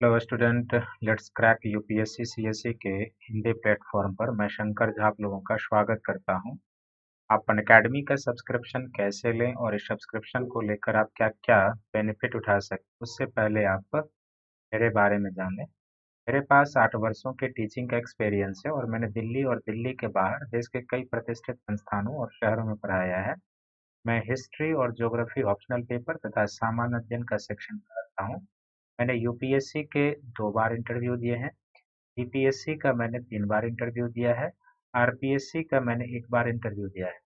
Hello student let's crack UPSC CSC के Hindi platform पर मैं शंकर झा आप लोगों का स्वागत करता हूँ। आप अन अकेडमी का सब्सक्रिप्शन कैसे लें और इस सब्सक्रिप्शन को लेकर आप क्या क्या बेनिफिट उठा सकते उससे पहले आप मेरे बारे में जानें। मेरे पास आठ वर्षों के टीचिंग का एक्सपीरियंस है और मैंने दिल्ली और दिल्ली के बाहर देश के कई प्रतिष्ठित संस्थानों और शहरों में पढ़ाया है। मैं हिस्ट्री और ज्योग्राफी ऑप्शनल पेपर तथा सामान्य अध्ययन का सेक्शन पढ़ाता हूँ। मैंने यूपीएससी के दो बार इंटरव्यू दिए हैं। यूपीएससी का मैंने तीन बार इंटरव्यू दिया है। आरपीएससी का मैंने एक बार इंटरव्यू दिया है।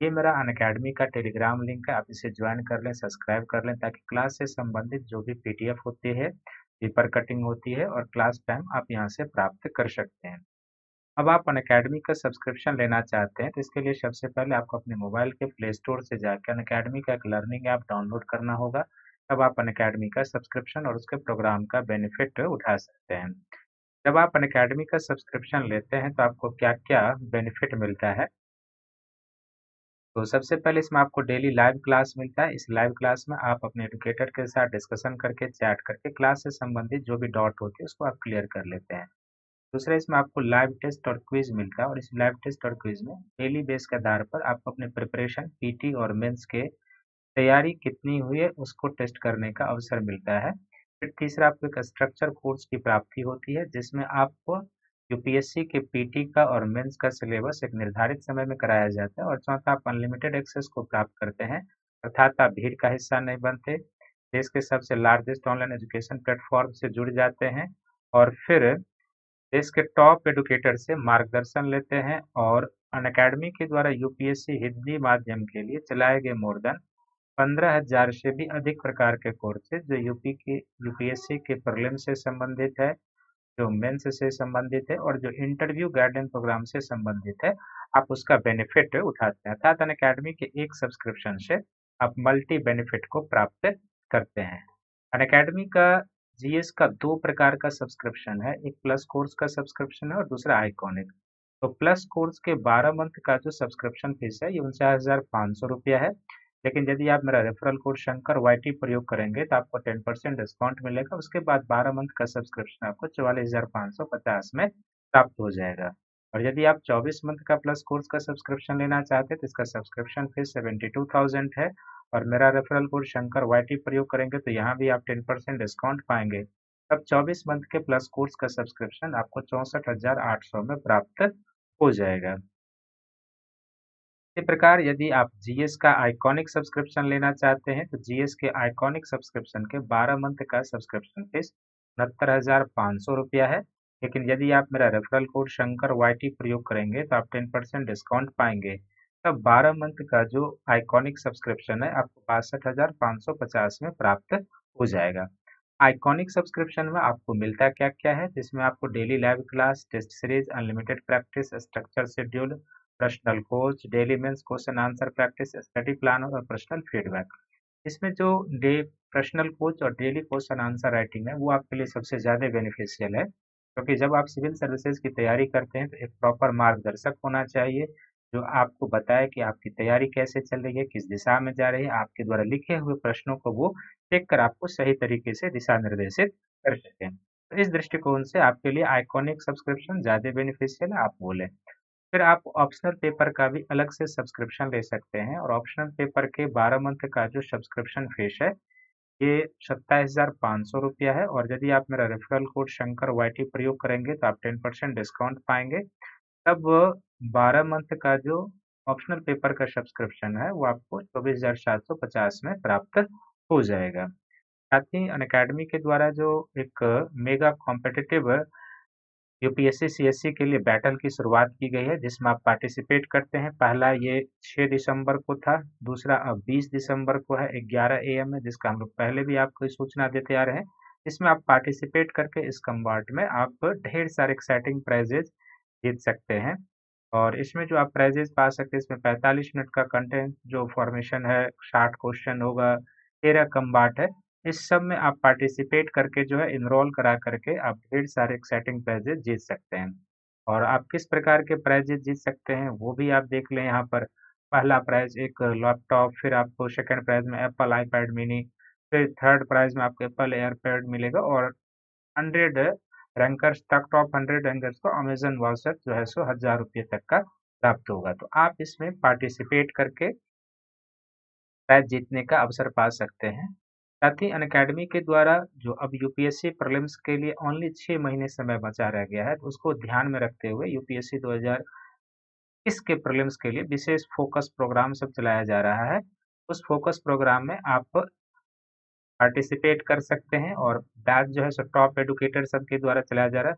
ये मेरा अन अकेडमी का टेलीग्राम लिंक है। आप इसे ज्वाइन कर लें सब्सक्राइब कर लें ताकि क्लास से संबंधित जो भी पीडीएफ होती है पेपर कटिंग होती है और क्लास टाइम आप यहाँ से प्राप्त कर सकते हैं। अब आप अन अकेडमी का सब्सक्रिप्शन लेना चाहते हैं तो इसके लिए सबसे पहले आपको अपने मोबाइल के प्ले स्टोर से जाकर अन अकेडमी का एक लर्निंग ऐप डाउनलोड करना होगा। तब आप अन अकेडमी का सब्सक्रिप्शन और उसके प्रोग्राम का बेनिफिट उठा सकते हैं। जब आप अन अकेडमी का सब्सक्रिप्शन लेते हैं तो आपको क्या क्या बेनिफिट मिलता है? तो सबसे पहले इसमें आपको डेली लाइव क्लास मिलता है। इस लाइव क्लास में आप अपने एडुकेटर के साथ डिस्कशन करके चैट करके क्लास से संबंधित जो भी डाउट होती है, उसको आप क्लियर कर लेते हैं। दूसरा, इसमें आपको लाइव टेस्ट और क्विज मिलता है और इस लाइव टेस्ट और क्विज में डेली बेस के आधार पर आप अपने प्रिपरेशन पीटी और मेंस के तैयारी कितनी हुई है, उसको टेस्ट करने का अवसर मिलता है। फिर तीसरा, आपको एक स्ट्रक्चर कोर्स की प्राप्ति होती है, जिसमें आपको यूपीएससी के पीटी का और मेंस का सिलेबस एक निर्धारित समय में कराया जाता है और चौथा आप अनलिमिटेड एक्सेस को प्राप्त करते हैं। अर्थात आप भीड़ का हिस्सा नहीं बनते, देश के सबसे लार्जेस्ट ऑनलाइन एजुकेशन प्लेटफॉर्म से जुड़ जाते हैं और फिर देश के टॉप एडुकेटर से मार्गदर्शन लेते हैं और अन के द्वारा यूपीएससी हिंदी माध्यम के लिए चलाए गए मोर देन पंद्रह हज़ार से भी अधिक प्रकार के कोर्सेज जो यूपी के, यूपीएससी के प्रलिम से संबंधित है, जो मेंस से संबंधित है और जो इंटरव्यू गाइडेंस प्रोग्राम से संबंधित है। आप उसका बेनिफिट उठाते हैं। अर्थात अन अकेडमी के एक सब्सक्रिप्शन से आप मल्टी बेनिफिट को प्राप्त करते हैं। अन अकेडमी का, जीएस का दो प्रकार का सब्सक्रिप्शन है, एक प्लस कोर्स का सब्सक्रिप्शन है और दूसरा आइकॉनिक तो प्लस कोर्स के 12 मंथ का जो सब्सक्रिप्शन फ़ीस है, ये उनचास हज़ार पाँच सौ रुपया है। लेकिन यदि आप मेरा रेफरल कोड शंकर YT प्रयोग करेंगे तो आपको टेन परसेंट डिस्काउंट मिलेगा। उसके बाद बारह मंथ का सब्सक्रिप्शन आपको चौवालीस हज़ार पाँच सौ पचास में प्राप्त हो जाएगा। और यदि आप 24 मंथ का प्लस कोर्स का सब्सक्रिप्शन लेना चाहते हैं तो इसका subscription fees seventy two thousand है। और मेरा रेफरल कोड शंकर YT प्रयोग करेंगे तो यहाँ भी आप टेन परसेंट डिस्काउंट पाएँगे। तब 24 मंथ के प्लस कोर्स का सब्सक्रिप्शन आपको चौंसठ हज़ार आठ सौ में प्राप्त हो जाएगा। इसी प्रकार यदि आप जीएस का आइकॉनिक सब्सक्रिप्शन लेना चाहते हैं तो जीएस के आइकॉनिक सब्सक्रिप्शन के 12 मंथ का सब्सक्रिप्शन फ़ीस उनहत्तर हज़ार पाँच सौ रुपया है। लेकिन यदि आप मेरा रेफरल कोड शंकर वाई प्रयोग करेंगे तो आप टेन परसेंट डिस्काउंट पाएँगे। तब 12 मंथ का जो आइकॉनिक सब्सक्रिप्शन है, आपको बासठ हज़ार पाँच सौ पचास में प्राप्त हो जाएगा। आइकॉनिक सब्सक्रिप्शन में आपको मिलता क्या क्या है, जिसमें आपको daily live class test series unlimited practice structure schedule personal coach daily mains question answer practice study plan और पर्सनल फीडबैक इसमें जो डे पर्सनल कोच और डेली क्वेश्चन आंसर राइटिंग है, वो आपके लिए सबसे ज़्यादा बेनिफिशियल है। क्योंकि जब आप सिविल सर्विसेज़ की तैयारी करते हैं तो एक प्रॉपर मार्गदर्शक होना चाहिए, जो आपको बताए कि आपकी तैयारी कैसे चल रही है, किस दिशा में जा रही है, आपके द्वारा लिखे हुए प्रश्नों को वो देख कर आपको सही तरीके से दिशा निर्देशित कर सकें। तो इस दृष्टिकोण से आपके लिए आइकॉनिक सब्सक्रिप्शन ज़्यादा बेनिफिशियल है, आप बोले। फिर आप ऑप्शनल पेपर का भी अलग से सब्सक्रिप्शन ले सकते हैं और ऑप्शनल पेपर के 12 मंथ का जो सब्सक्रिप्शन फ़ीस है, ये सत्ताईस हज़ार पाँच सौ रुपया है और यदि आप मेरा रेफरल कोड शंकर वाईटी प्रयोग करेंगे तो आप टेन परसेंट डिस्काउंट पाएँगे। तब 12 मंथ का जो ऑप्शनल पेपर का सब्सक्रिप्शन है, वो आपको चौबीस में प्राप्त हो जाएगा। साथ ही अन के द्वारा जो एक मेगा कॉम्पिटिटिव यूपीएससी सीएससी के लिए बैटल की शुरुआत की गई है, जिसमें आप पार्टिसिपेट करते हैं। पहला ये 6 दिसंबर को था, दूसरा अब 20 दिसंबर को है 11 एएम में जिसका हम लोग पहले भी आपको सूचना देते आ रहे हैं। इसमें आप पार्टिसिपेट करके इस कम्बार्ट में आप ढेर सारे एक्साइटिंग प्राइजेज जीत सकते हैं। और इसमें जो आप प्राइजेज पा सकते हैं, इसमें 45 मिनट का कंटेंट जो फॉर्मेशन है शार्ट क्वेश्चन होगा, तेरह कम्बार्ट है। इस सब में आप पार्टिसिपेट करके जो है इनरोल करा करके आप ढेर सारे एक्साइटिंग प्राइजेज जीत सकते हैं। और आप किस प्रकार के प्राइजेज जीत सकते हैं, वो भी आप देख लें यहाँ पर। पहला प्राइज एक लैपटॉप फिर आपको सेकंड प्राइज में एप्पल आईपैड मिनी फिर थर्ड प्राइज में आपको एप्पल एयरपैड मिलेगा और हंड्रेड रैंकर्स तक टॉप हंड्रेड रैंकर्स को अमेजन वाउचर जो है, सो हज़ार रुपये तक का प्राप्त होगा। तो आप इसमें पार्टिसिपेट करके प्राइज जीतने का अवसर पा सकते हैं। साथ ही अनकेडमी के द्वारा जो अब यूपीएससी प्रीलिम्स के लिए ओनली छः महीने समय बचा रह गया है तो उसको ध्यान में रखते हुए यूपीएससी 2021 के प्रीलिम्स के लिए विशेष फोकस प्रोग्राम सब चलाया जा रहा है। उस फोकस प्रोग्राम में आप पार्टिसिपेट कर सकते हैं और बैच जो है सो टॉप एडुकेटर सब के द्वारा चलाया जा रहा है।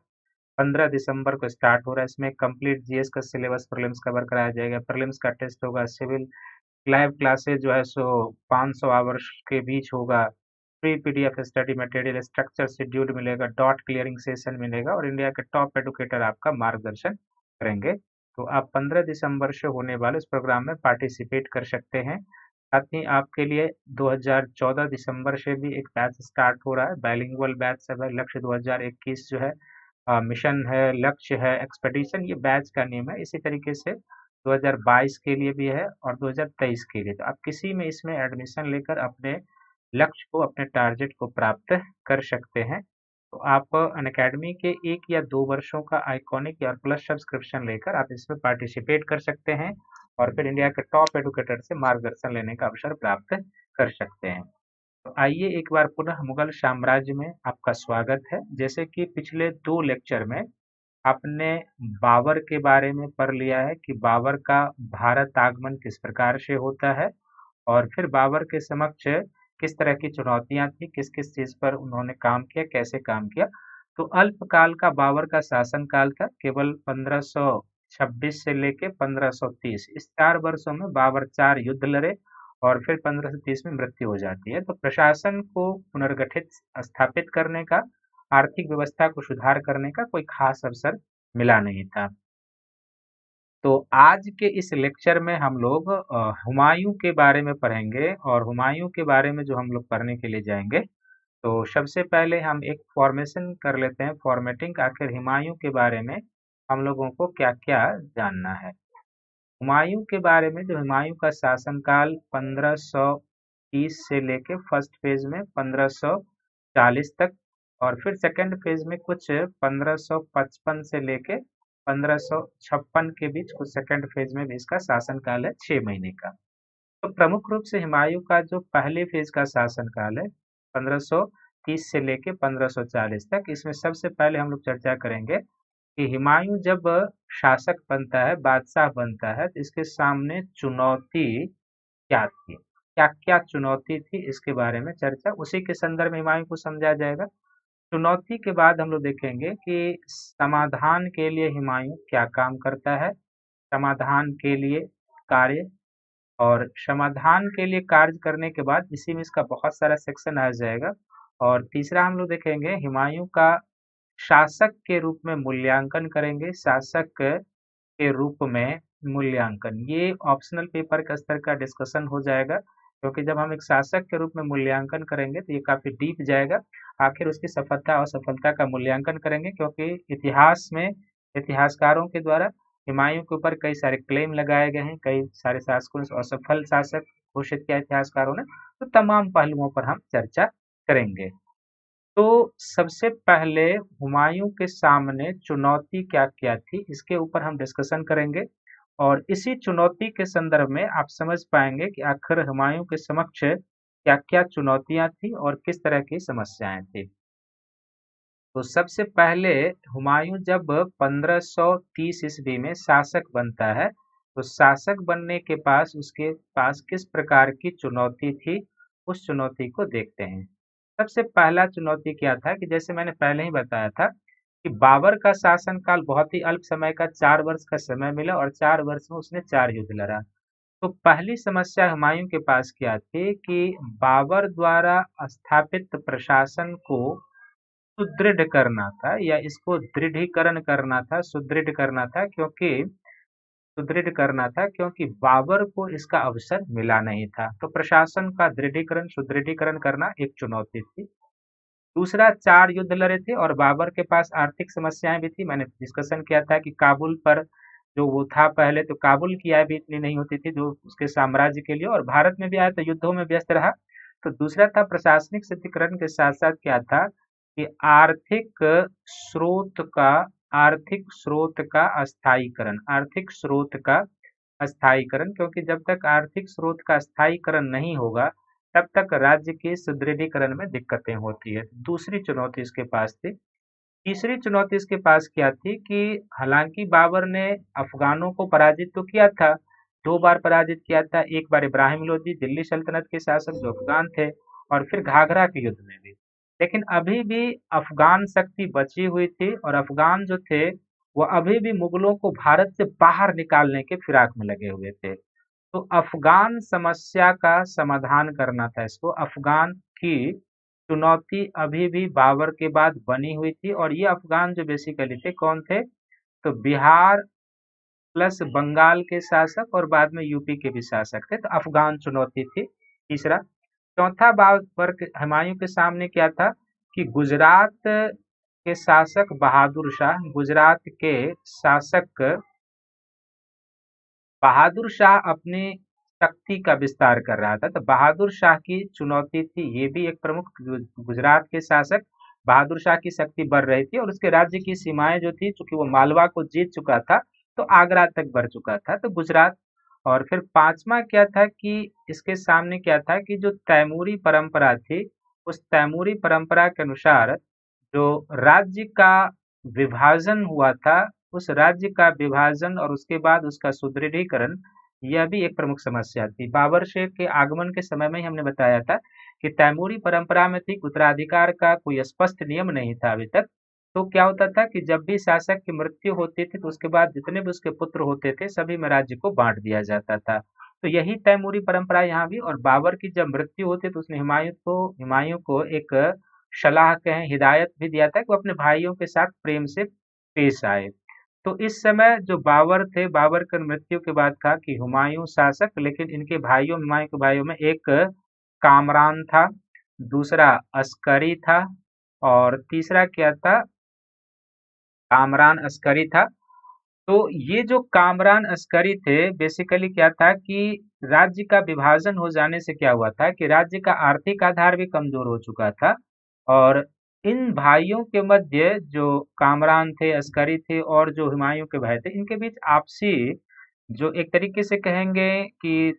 पंद्रह दिसंबर को स्टार्ट हो रहा है, इसमें कंप्लीट जीएस का सिलेबस प्रीलिम्स कवर कराया जाएगा प्रीलिम्स का टेस्ट होगा सिविल लाइव क्लासेज जो है, सो 500 आवर्स के बीच होगा। Free PDF study material structure schedule मिलेगा डॉट क्लियरिंग सेशन मिलेगा और इंडिया के टॉप एडुकेटर आपका मार्गदर्शन करेंगे। तो आप 15 दिसंबर से होने वाले इस प्रोग्राम में पार्टिसिपेट कर सकते हैं। साथ ही आपके लिए 2014 दिसंबर से भी एक बैच स्टार्ट हो रहा है। बाइलिंगुअल बैच सब है, लक्ष्य 2021 जो है मिशन है, लक्ष्य है एक्सपेडिशन ये बैच का नियम है। इसी तरीके से 2022 के लिए भी है और 2023 के लिए। तो आप किसी में इसमें एडमिशन लेकर अपने लक्ष्य को, अपने टारगेट को प्राप्त कर सकते हैं। तो आप अन के एक या दो वर्षों का आइकॉनिक या प्लस सब्सक्रिप्शन लेकर आप इसमें पार्टिसिपेट कर सकते हैं और फिर इंडिया के टॉप एडुकेटर से मार्गदर्शन लेने का अवसर प्राप्त कर सकते हैं। तो आइए एक बार पुनः मुगल साम्राज्य में आपका स्वागत है। जैसे कि पिछले दो लेक्चर में आपने बाबर के बारे में पढ़ लिया है कि बाबर का भारत आगमन किस प्रकार से होता है और फिर बाबर के समक्ष किस तरह की चुनौतियाँ थी किस किस चीज़ पर उन्होंने काम किया, कैसे काम किया? तो अल्पकाल का बाबर का शासन काल था, केवल 1526 से लेके 1530 इस चार वर्षों में बाबर चार युद्ध लड़े और फिर 1530 में मृत्यु हो जाती है। तो प्रशासन को पुनर्गठित स्थापित करने का आर्थिक व्यवस्था को सुधार करने का कोई खास अवसर मिला नहीं था। तो आज के इस लेक्चर में हम लोग हुमायूं के बारे में पढ़ेंगे और हुमायूं के बारे में जो हम लोग पढ़ने के लिए जाएँगे तो सबसे पहले हम एक फॉर्मेशन कर लेते हैं। फॉर्मेटिंग आखिर हुमायूं के बारे में हम लोगों को क्या क्या जानना है। हुमायूं के बारे में जो हुमायूं का शासनकाल 1530 से लेके फ़र्स्ट फ़ेज़ में 1540 तक और फिर सेकेंड फ़ेज़ में कुछ 1555 से लेके 1556 के बीच कुछ सेकेंड फ़ेज़ में भी इसका शासनकाल है, छह महीने का। तो प्रमुख रूप से हिमायू का जो पहले फ़ेज़ का शासनकाल है 1530 से लेके 1540 तक, इसमें सबसे पहले हम लोग चर्चा करेंगे कि हिमायू जब शासक बनता है, बादशाह बनता है तो इसके सामने चुनौती क्या थी? क्या क्या चुनौती थी? इसके बारे में चर्चा, उसी के संदर्भ में हिमायू को समझा जाएगा। चुनौती के बाद हम लोग देखेंगे कि समाधान के लिए हुमायूं क्या काम करता है, समाधान के लिए कार्य और समाधान के लिए कार्य करने के बाद इसी में इसका बहुत सारा सेक्शन आ जाएगा। और तीसरा हम लोग देखेंगे हुमायूं का शासक के रूप में मूल्यांकन करेंगे, शासक के रूप में मूल्यांकन। ये ऑप्शनल पेपर के स्तर का डिस्कशन हो जाएगा। क्योंकि जब हम एक शासक के रूप में मूल्यांकन करेंगे तो ये काफ़ी डीप जाएगा। आखिर उसकी सफलता और सफलता का मूल्यांकन करेंगे क्योंकि इतिहास में, इतिहासकारों के द्वारा हिमायू के ऊपर कई सारे क्लेम लगाए गए हैं, कई सारे शासकों ने असफल शासक घोषित किया इतिहासकारों ने। तो तमाम पहलुओं पर हम चर्चा करेंगे। तो सबसे पहले हुमायूं के सामने चुनौती क्या क्या थी, इसके ऊपर हम डिस्कशन करेंगे। और इसी चुनौती के संदर्भ में आप समझ पाएँगे कि आखिर हुमायूं के समक्ष क्या क्या चुनौतियाँ थी और किस तरह की समस्याएँ थी। तो सबसे पहले हुमायूं जब 1530 ईस्वी में शासक बनता है तो शासक बनने के पास उसके पास किस प्रकार की चुनौती थी, उस चुनौती को देखते हैं। सबसे पहला चुनौती क्या था कि जैसे मैंने पहले ही बताया था कि बाबर का शासनकाल बहुत ही अल्प समय का, चार वर्ष का समय मिला और चार वर्ष में उसने चार युद्ध लड़ा। तो पहली समस्या हुमायूं के पास क्या थी कि बाबर द्वारा स्थापित प्रशासन को सुदृढ़ करना था या इसको दृढ़ीकरण करना था, सुदृढ़ करना था क्योंकि, सुदृढ़ करना था क्योंकि बाबर को इसका अवसर मिला नहीं था। तो प्रशासन का दृढ़ीकरण, सुदृढ़ीकरण करना एक चुनौती थी। दूसरा, चार युद्ध लड़े थे और बाबर के पास आर्थिक समस्याएँ भी थी। मैंने डिस्कशन किया था कि काबुल पर जो वो था पहले तो काबुल की आय भी इतनी नहीं होती थी जो उसके साम्राज्य के लिए, और भारत में भी आया तो युद्धों में व्यस्त रहा। तो दूसरा था प्रशासनिक सिद्धिकरण के साथ साथ क्या था कि आर्थिक स्रोत का, आर्थिक स्रोत का अस्थायीकरण, आर्थिक स्रोत का स्थायीकरण क्योंकि जब तक आर्थिक स्रोत का स्थायीकरण नहीं होगा तब तक राज्य के सुदृढ़ीकरण में दिक्कतें होती है। दूसरी चुनौती इसके पास थी। तीसरी चुनौती इसके पास क्या थी कि हालाँकि बाबर ने अफगानों को पराजित तो किया था, दो बार पराजित किया था, एक बार इब्राहिम लोधी, दिल्ली सल्तनत के शासक जो अफगान थे और फिर घाघरा के युद्ध में भी। लेकिन अभी भी अफगान शक्ति बची हुई थी और अफगान जो थे, वो अभी भी मुगलों को भारत से बाहर निकालने के फिराक में लगे हुए थे। तो अफगान समस्या का समाधान करना था इसको। अफगान की चुनौती अभी भी बाबर के बाद बनी हुई थी और ये अफगान जो बेसिकली थे, कौन थे? तो बिहार प्लस बंगाल के शासक और बाद में यूपी के भी शासक थे। तो अफगान चुनौती थी। तीसरा, चौथा बाबर हुमायूं के सामने क्या था कि गुजरात के शासक बहादुर शाह, गुजरात के शासक बहादुर शाह अपनी शक्ति का विस्तार कर रहा था तो बहादुर शाह की चुनौती थी, ये भी एक प्रमुख गुजरात के शासक बहादुर शाह की शक्ति बढ़ रही थी और उसके राज्य की सीमाएँ जो थी, चूँकि वो मालवा को जीत चुका था तो आगरा तक बढ़ चुका था तो गुजरात और फिर पांचवा क्या था कि इसके सामने क्या था कि जो तैमूरी परंपरा थी, उस तैमूरी परंपरा के अनुसार जो राज्य का विभाजन हुआ था उस राज्य का विभाजन और उसके बाद उसका सुदृढ़ीकरण, यह भी एक प्रमुख समस्या थी। बाबर शेख के आगमन के समय में ही हमने बताया था कि तैमूरी परंपरा में थी, उत्तराधिकार का कोई स्पष्ट नियम नहीं था अभी तक। तो क्या होता था कि जब भी शासक की मृत्यु होती थी तो उसके बाद जितने भी उसके पुत्र होते थे, सभी में राज्य को बांट दिया जाता था। तो यही तैमूरी परंपरा यहाँ भी, और बाबर की जब मृत्यु होती तो उसने हिमायू को हिमायू को एक सलाह कहें, हिदायत भी दिया था कि वो अपने भाइयों के साथ प्रेम से पेश आए। तो इस समय जो बाबर थे, बाबर के मृत्यु के बाद था कि हुमायूं शासक, लेकिन इनके भाइयों, हुमायूं के भाइयों में एक कामरान था, दूसरा अस्करी था और तीसरा क्या था? कामरान अस्करी था। तो ये जो कामरान अस्करी थे बेसिकली क्या था कि राज्य का विभाजन हो जाने से क्या हुआ था कि राज्य का आर्थिक आधार भी कमज़ोर हो चुका था और इन भाइयों के मध्य जो कामरान थे, अस्करी थे और जो हुमायूं के भाई थे, इनके बीच आपसी जो एक तरीके से कहेंगे कि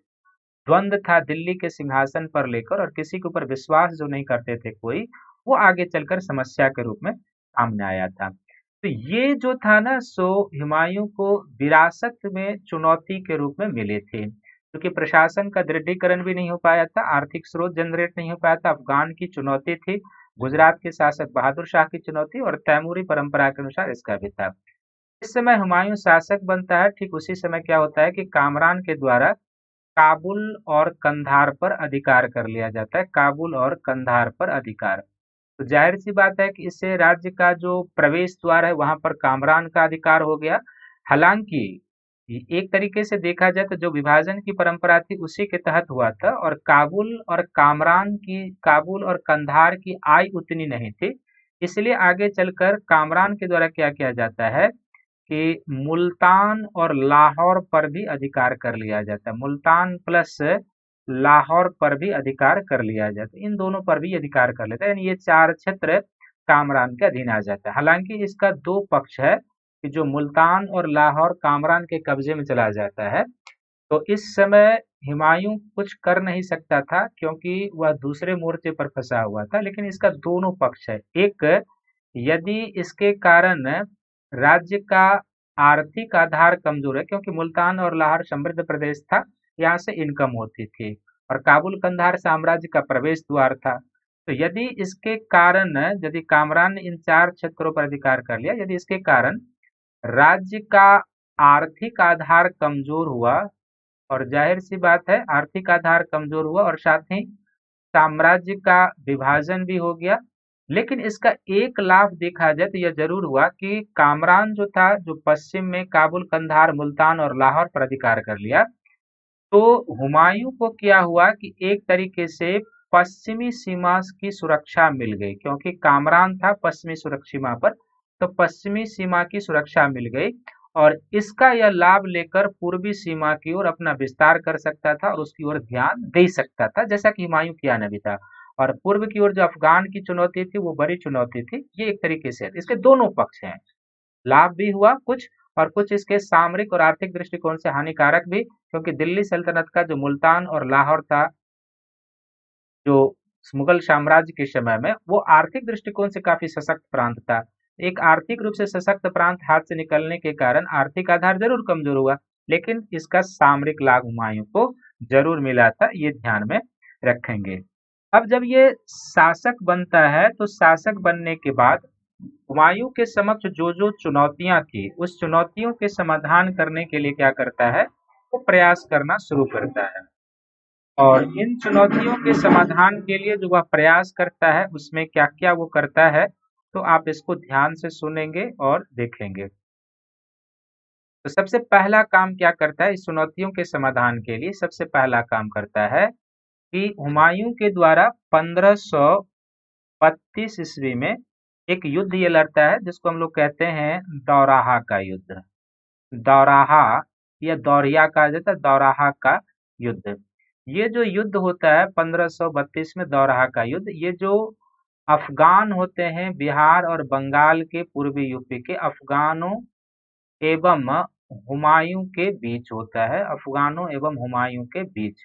द्वंद था दिल्ली के सिंहासन पर लेकर और किसी के ऊपर विश्वास जो नहीं करते थे कोई, वो आगे चलकर समस्या के रूप में सामने आया था। तो ये जो था ना, सो हुमायूं को विरासत में चुनौती के रूप में मिले थे, क्योंकि प्रशासन का दृढ़ीकरण भी नहीं हो पाया था, आर्थिक स्रोत जनरेट नहीं हो पाया था, अफगान की चुनौती थी गुजरात के शासक बहादुर शाह की चुनौती और तैमूरी परंपरा के अनुसार इसका भी था। इस समय हुमायूं शासक बनता है, ठीक उसी समय क्या होता है कि कामरान के द्वारा काबुल और कंधार पर अधिकार कर लिया जाता है, काबुल और कंधार पर अधिकार। तो ज़ाहिर सी बात है कि इससे राज्य का जो प्रवेश द्वार है, वहाँ पर कामरान का अधिकार हो गया। हालाँकि एक तरीके से देखा जाए तो जो विभाजन की परंपरा थी उसी के तहत हुआ था और काबुल और कामरान की, काबुल और कंधार की आय उतनी नहीं थी। इसलिए आगे चलकर कामरान के द्वारा क्या किया जाता है कि मुल्तान और लाहौर पर भी अधिकार कर लिया जाता है। मुल्तान प्लस लाहौर पर भी अधिकार कर लिया जाता है। इन दोनों पर भी अधिकार कर लेता है। यानी ये चार क्षेत्र कामरान के अधीन आ जाता है। हालाँकि इसका दो पक्ष है। कि जो मुल्तान और लाहौर कामरान के कब्जे में चला जाता है तो इस समय हुमायूं कुछ कर नहीं सकता था, क्योंकि वह दूसरे मोर्चे पर फंसा हुआ था, लेकिन इसका दोनों पक्ष है। एक, यदि इसके कारण राज्य का आर्थिक आधार कमज़ोर है, क्योंकि मुल्तान और लाहौर समृद्ध प्रदेश था, यहाँ से इनकम होती थी, और काबुल कंधार साम्राज्य का प्रवेश द्वार था। तो यदि इसके कारण, यदि कामरान इन चार क्षेत्रों पर अधिकार कर लिया, यदि इसके कारण राज्य का आर्थिक आधार कमज़ोर हुआ, और ज़ाहिर सी बात है, आर्थिक आधार कमज़ोर हुआ, और साथ ही साम्राज्य का विभाजन भी हो गया। लेकिन इसका एक लाभ देखा जाए तो यह ज़रूर हुआ कि कामरान जो था, जो पश्चिम में काबुल, कंधार, मुल्तान और लाहौर पर अधिकार कर लिया तो हुमायूं को क्या हुआ कि एक तरीके से पश्चिमी सीमा की सुरक्षा मिल गई, क्योंकि कामरान था पश्चिमी सुरक्षा सीमा पर तो पश्चिमी सीमा की सुरक्षा मिल गई और इसका यह लाभ लेकर पूर्वी सीमा की ओर अपना विस्तार कर सकता था और उसकी ओर ध्यान दे सकता था, जैसा कि हुमायूं किया नबी था। और पूर्व की ओर जो अफगान की चुनौती थी, वो बड़ी चुनौती थी, ये एक तरीके से इसके दोनों पक्ष हैं। लाभ भी हुआ कुछ और कुछ इसके सामरिक और आर्थिक दृष्टिकोण से हानिकारक भी, क्योंकि दिल्ली सल्तनत का जो मुल्तान और लाहौर था, जो मुगल साम्राज्य के समय में, वो आर्थिक दृष्टिकोण से काफ़ी सशक्त प्रांत था। एक आर्थिक रूप से सशक्त प्रांत हाथ से निकलने के कारण आर्थिक आधार ज़रूर कमज़ोर हुआ, लेकिन इसका सामरिक लाभ हुमायूं को ज़रूर मिला था, ये ध्यान में रखेंगे। अब जब ये शासक बनता है तो शासक बनने के बाद हुमायूं के समक्ष जो जो चुनौतियाँ थी, उस चुनौतियों के समाधान करने के लिए क्या करता है, वो तो प्रयास करना शुरू करता है। और इन चुनौतियों के समाधान के लिए जो वह प्रयास करता है, उसमें क्या क्या वो करता है तो आप इसको ध्यान से सुनेंगे और देखेंगे। तो सबसे पहला काम क्या करता है? इस चुनौतियों के समाधान के लिए सबसे पहला काम करता है कि हुमायूं के द्वारा 1532 ईस्वी में एक युद्ध ये लड़ता है, जिसको हम लोग कहते हैं दौराहा का युद्ध। दौराहा या दौरिया का जाता है दौराहा का युद्ध। ये जो युद्ध होता है 1532 में दौराहा का युद्ध, ये जो अफगान होते हैं बिहार और बंगाल के पूर्वी यूपी के। अफगानों एवं हुमायूं के बीच होता है। अफगानों एवं हुमायूं के बीच।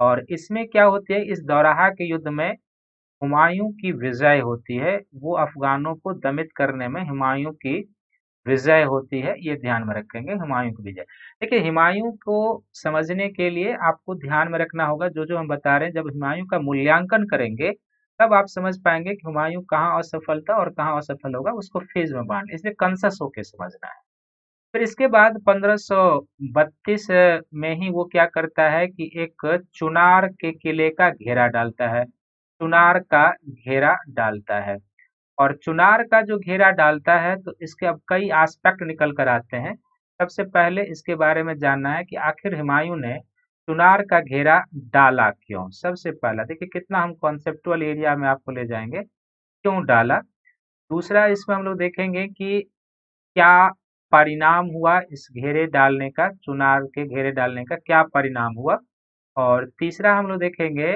और इसमें क्या होती है? इस दौराहा के युद्ध में हुमायूं की विजय होती है। वो अफगानों को दमित करने में हुमायूं की विजय होती है। ये ध्यान में रखेंगे, हुमायूं की विजय। देखिए, हुमायूं को समझने के लिए आपको ध्यान में रखना होगा। जो जो हम बता रहे हैं, जब हुमायूं का मूल्यांकन करेंगे तब आप समझ पाएँगे कि हुमायूं कहाँ असफल था और कहाँ असफल होगा, उसको फ़ेज़ में बांट, इसलिए कंसस होके समझना है। फिर इसके बाद 1532 में ही वो क्या करता है कि एक चुनार के किले का घेरा डालता है, चुनार का घेरा डालता है। और चुनार का जो घेरा डालता है तो इसके अब कई आस्पेक्ट निकल कर आते हैं। सबसे पहले इसके बारे में जानना है कि आखिर हुमायूं ने चुनार का घेरा डाला क्यों? सबसे पहला, देखिए कितना हम कॉन्सेप्टुअल एरिया में आपको ले जाएँगे। क्यों डाला? दूसरा, इसमें हम लोग देखेंगे कि क्या परिणाम हुआ इस घेरे डालने का, चुनार के घेरे डालने का, क्या परिणाम हुआ? और तीसरा, हम लोग देखेंगे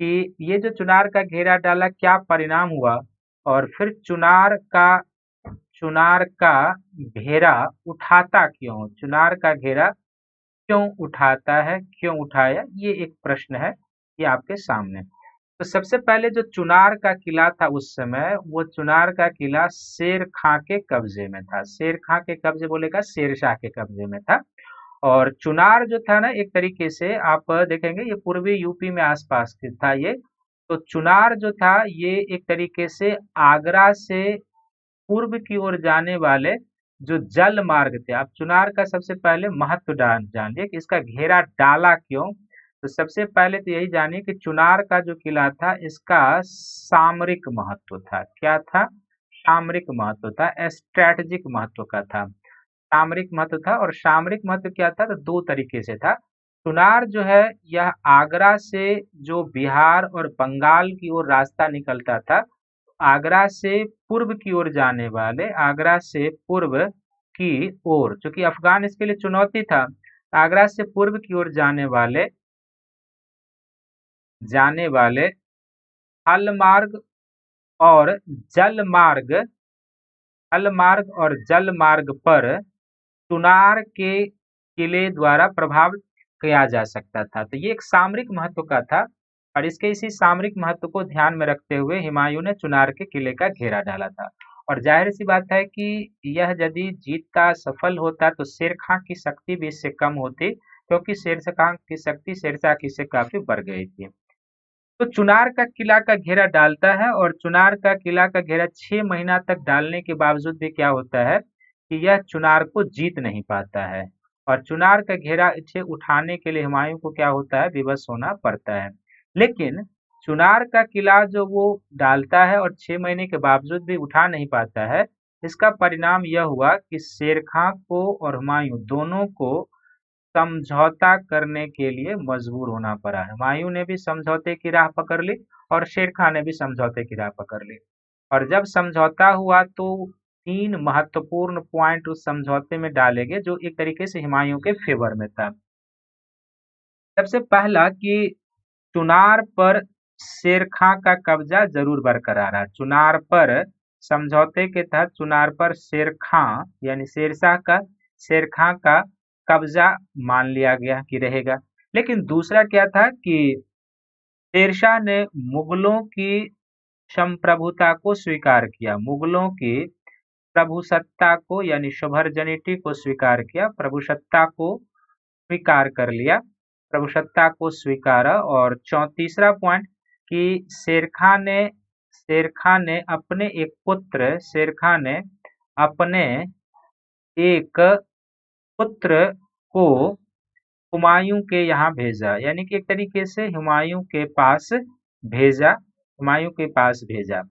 कि ये जो चुनार का घेरा डाला, क्या परिणाम हुआ? और फिर चुनार का चुनार का घेरा उठाता क्यों? चुनार का घेरा क्यों उठाता है, क्यों उठाया, ये एक प्रश्न है ये आपके सामने। तो सबसे पहले जो चुनार का किला था उस समय, वो चुनार का किला शेर खां के कब्जे में था। शेर खां के कब्जे बोलेगा शेर शाह के कब्जे में था। और चुनार जो था ना, एक तरीके से आप देखेंगे, ये पूर्वी यूपी में आसपास था ये। तो चुनार जो था, ये एक तरीके से आगरा से पूर्व की ओर जाने वाले जो जल मार्ग थे, आप चुनार का सबसे पहले महत्व जानिए कि इसका घेरा डाला क्यों? तो सबसे पहले तो यही जानिए कि चुनार का जो किला था, इसका सामरिक महत्व था। क्या था? सामरिक महत्व था स्ट्रेटेजिक महत्व का था। सामरिक महत्व था और सामरिक महत्व क्या था? तो दो तरीके से था। चुनार जो है, यह आगरा से जो बिहार और बंगाल की ओर रास्ता निकलता था आगरा से पूर्व की ओर जाने वाले, आगरा से पूर्व की ओर चूँकि अफगान इसके लिए चुनौती था, आगरा से पूर्व की ओर जाने वाले जाने वाले हल मार्ग और जल मार्ग, हल मार्ग और जल मार्ग पर चुनार के किले द्वारा प्रभावित किया जा सकता था। तो ये एक सामरिक महत्व का था। और इसके इसी सामरिक महत्व को ध्यान में रखते हुए हुमायूं ने चुनार के किले का घेरा डाला था। और ज़ाहिर सी बात है कि यह यदि जीत का सफल होता तो शेर खां की शक्ति भी इससे कम होती, क्योंकि शेर खां की शक्ति शेरशाह की से काफ़ी बढ़ गई थी। तो चुनार का किला का घेरा डालता है और चुनार का किला का घेरा छह महीना तक डालने के बावजूद भी क्या होता है कि यह चुनार को जीत नहीं पाता है। और चुनार का घेरा इसे उठाने के लिए हुमायूं को क्या होता है? विवश होना पड़ता है। लेकिन चुनार का किला जो वो डालता है और छह महीने के बावजूद भी उठा नहीं पाता है, इसका परिणाम यह हुआ कि शेर खां को और हुमायूं दोनों को समझौता करने के लिए मजबूर होना पड़ा। हुमायूं ने भी समझौते की राह पकड़ ली और शेर खान ने भी समझौते की राह पकड़ ली। और जब समझौता हुआ तो तीन महत्वपूर्ण पॉइंट उस समझौते में डाले गए जो एक तरीके से हुमायूं के फेवर में था। सबसे पहला कि चुनार पर शेरखा का कब्जा ज़रूर बरकरार है। चुनार पर, समझौते के तहत चुनार पर शेरखा, यानी शेरशाह का, शेरखा का कब्जा मान लिया गया कि रहेगा। लेकिन दूसरा क्या था कि शेरशाह ने मुगलों की संप्रभुता को स्वीकार किया। मुगलों की प्रभुसत्ता को, यानी शुभर शुभरजनिटी को स्वीकार किया। प्रभुसत्ता को स्वीकार कर लिया। प्रभुसत्ता को स्वीकारा और चौतीसरा पॉइंट कि शेरखा ने शेरखा ने अपने एक पुत्र, शेरखा ने अपने एक पुत्र को हुमायूं के यहाँ भेजा। यानी कि एक तरीके से हुमायूं के पास भेजा, हुमायूं के पास भेजा।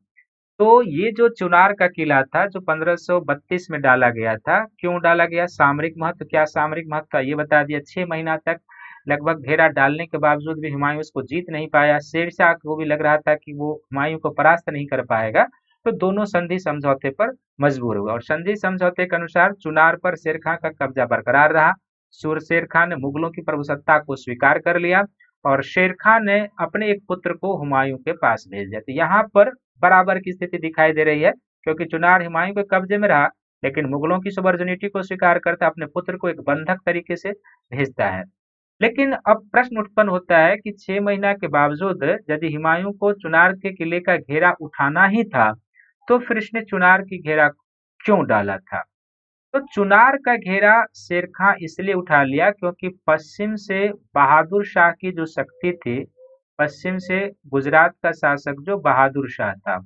तो ये जो चुनार का किला था, जो 1532 में डाला गया था, क्यों डाला गया? सामरिक महत्व। क्या सामरिक महत्व ये बता दिया, छह महीना तक लगभग घेरा डालने के बावजूद भी हुमायूं उसको जीत नहीं पाया। शेरशाह को भी लग रहा था कि वो हुमायूं को परास्त नहीं कर पाएगा। तो दोनों संधि समझौते पर मजबूर हुआ और संधि समझौते के अनुसार चुनार पर शेरखा का कब्जा बरकरार रहा। सुर शेर खान ने मुगलों की प्रभुसत्ता को स्वीकार कर लिया और शेर खान ने अपने एक पुत्र को हुमायूं के पास भेज दिया। तो यहाँ पर बराबर की स्थिति दिखाई दे रही है, क्योंकि चुनार हुमायूं के कब्जे में रहा, लेकिन मुगलों की सुबर्जुनिटी को स्वीकार करता अपने पुत्र को एक बंधक तरीके से भेजता है। लेकिन अब प्रश्न उत्पन्न होता है कि छह महीना के बावजूद यदि हुमायूं को चुनार के किले का घेरा उठाना ही था तो फिर इसने चुनार की घेरा क्यों डाला था? तो चुनार का घेरा शेरखा इसलिए उठा लिया क्योंकि पश्चिम से बहादुर शाह की जो शक्ति थी, पश्चिम से गुजरात का शासक जो बहादुर शाह था,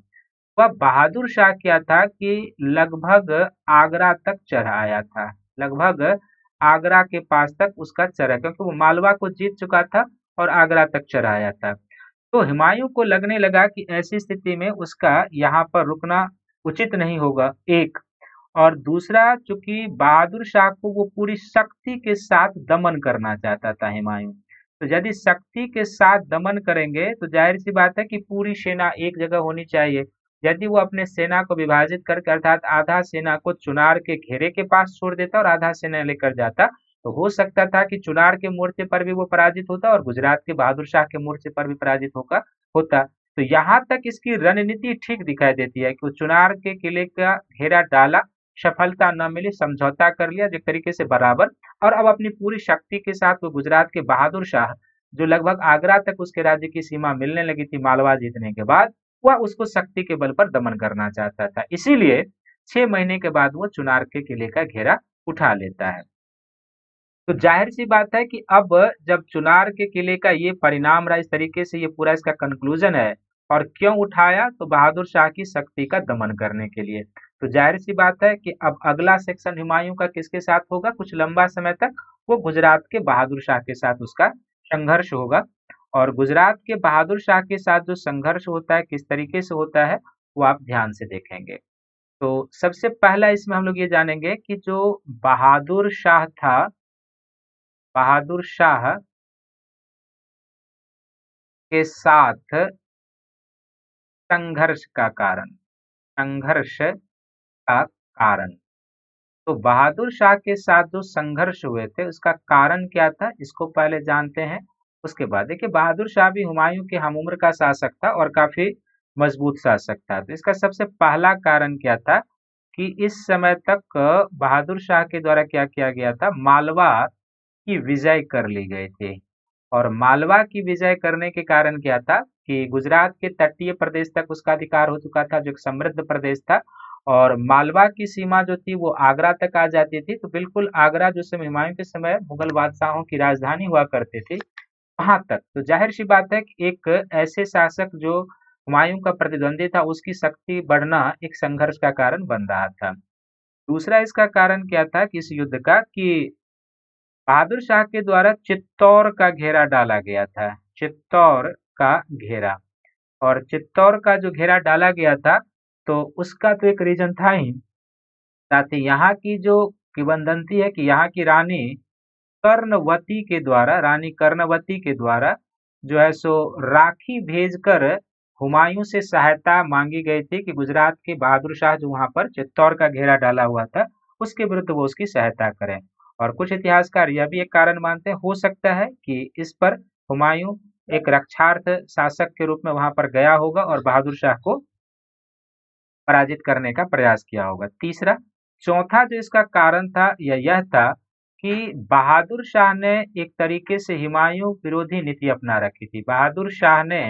वह बहादुर शाह क्या था कि लगभग आगरा तक चढ़ आया था, लगभग आगरा के पास तक उसका चरा, क्योंकि वो मालवा को जीत चुका था और आगरा तक चराया था। तो हुमायूं को लगने लगा कि ऐसी स्थिति में उसका यहाँ पर रुकना उचित नहीं होगा, एक। और दूसरा, चूँकि बहादुर शाह को वो पूरी शक्ति के साथ दमन करना चाहता था हुमायूं तो यदि शक्ति के साथ दमन करेंगे तो ज़ाहिर सी बात है कि पूरी सेना एक जगह होनी चाहिए। यदि वो अपने सेना को विभाजित करके अर्थात आधा सेना को चुनार के घेरे के पास छोड़ देता और आधा सेना लेकर जाता तो हो सकता था कि चुनार के मोर्चे पर भी वो पराजित होता और गुजरात के बहादुर शाह के मोर्चे पर भी पराजित होकर होता। तो यहाँ तक इसकी रणनीति ठीक दिखाई देती है कि वो चुनार के किले का घेरा डाला, सफलता न मिली, समझौता कर लिया एक तरीके से बराबर। और अब अपनी पूरी शक्ति के साथ वो गुजरात के बहादुर शाह, जो लगभग आगरा तक उसके राज्य की सीमा मिलने लगी थी, मालवा जीतने के बाद वह उसको शक्ति के बल पर दमन करना चाहता था। इसीलिए छह महीने के बाद वो चुनार के किले का घेरा उठा लेता है। तो ज़ाहिर सी बात है कि अब जब चुनार के किले का ये परिणाम रहा इस तरीके से ये पूरा इसका कंक्लूजन है और क्यों उठाया तो बहादुर शाह की शक्ति का दमन करने के लिए। तो ज़ाहिर सी बात है कि अब अगला सेक्शन हुमायूं का किसके साथ होगा? कुछ लंबा समय तक वो गुजरात के बहादुर शाह के साथ उसका संघर्ष होगा। और गुजरात के बहादुर शाह के साथ जो संघर्ष होता है, किस तरीके से होता है, वो आप ध्यान से देखेंगे। तो सबसे पहला इसमें हम लोग ये जानेंगे कि जो बहादुर शाह था, बहादुर शाह के साथ संघर्ष का कारण, संघर्ष का कारण। तो बहादुर शाह के साथ जो संघर्ष हुए थे, उसका कारण क्या था, इसको पहले जानते हैं। उसके बाद, देखिए, बहादुर शाह भी हुमायूं के हम उम्र का शासक था और काफ़ी मज़बूत शासक था। तो इसका सबसे पहला कारण क्या था कि इस समय तक बहादुर शाह के द्वारा क्या किया गया था? मालवा की विजय कर ली गई थी। और मालवा की विजय करने के कारण क्या था कि गुजरात के तटीय प्रदेश तक उसका अधिकार हो चुका था, जो एक समृद्ध प्रदेश था। और मालवा की सीमा जो थी, वो आगरा तक आ जाती थी। तो बिल्कुल आगरा, जो समय हुमायूं के समय मुगल बादशाहों की राजधानी हुआ करती थी वहाँ तक। तो ज़ाहिर सी बात है कि एक ऐसे शासक जो हुमायूं का प्रतिद्वंदी था, उसकी शक्ति बढ़ना एक संघर्ष का कारण बन रहा था। दूसरा इसका कारण क्या था कि इस युद्ध का कि बहादुर शाह के द्वारा चित्तौर का घेरा डाला गया था। चित्तौर का घेरा। और चित्तौर का जो घेरा डाला गया था तो उसका तो एक रीजन था ही। साथ ही यहाँ की जो किबंदंती है कि यहाँ की रानी कर्णवती के द्वारा, रानी कर्णवती के द्वारा जो है सो राखी भेजकर हुमायूं से सहायता मांगी गई थी कि गुजरात के बहादुर शाह जो वहाँ पर चित्तौड़ का घेरा डाला हुआ था, उसके विरुद्ध वो उसकी सहायता करें। और कुछ इतिहासकार यह भी एक कारण मानते हैं, हो सकता है कि इस पर हुमायूं एक रक्षार्थ शासक के रूप में वहाँ पर गया होगा और बहादुर शाह को पराजित करने का प्रयास किया होगा। तीसरा, चौथा जो इसका कारण था यह यह था कि बहादुर शाह ने एक तरीके से हुमायूं विरोधी नीति अपना रखी थी। बहादुर शाह ने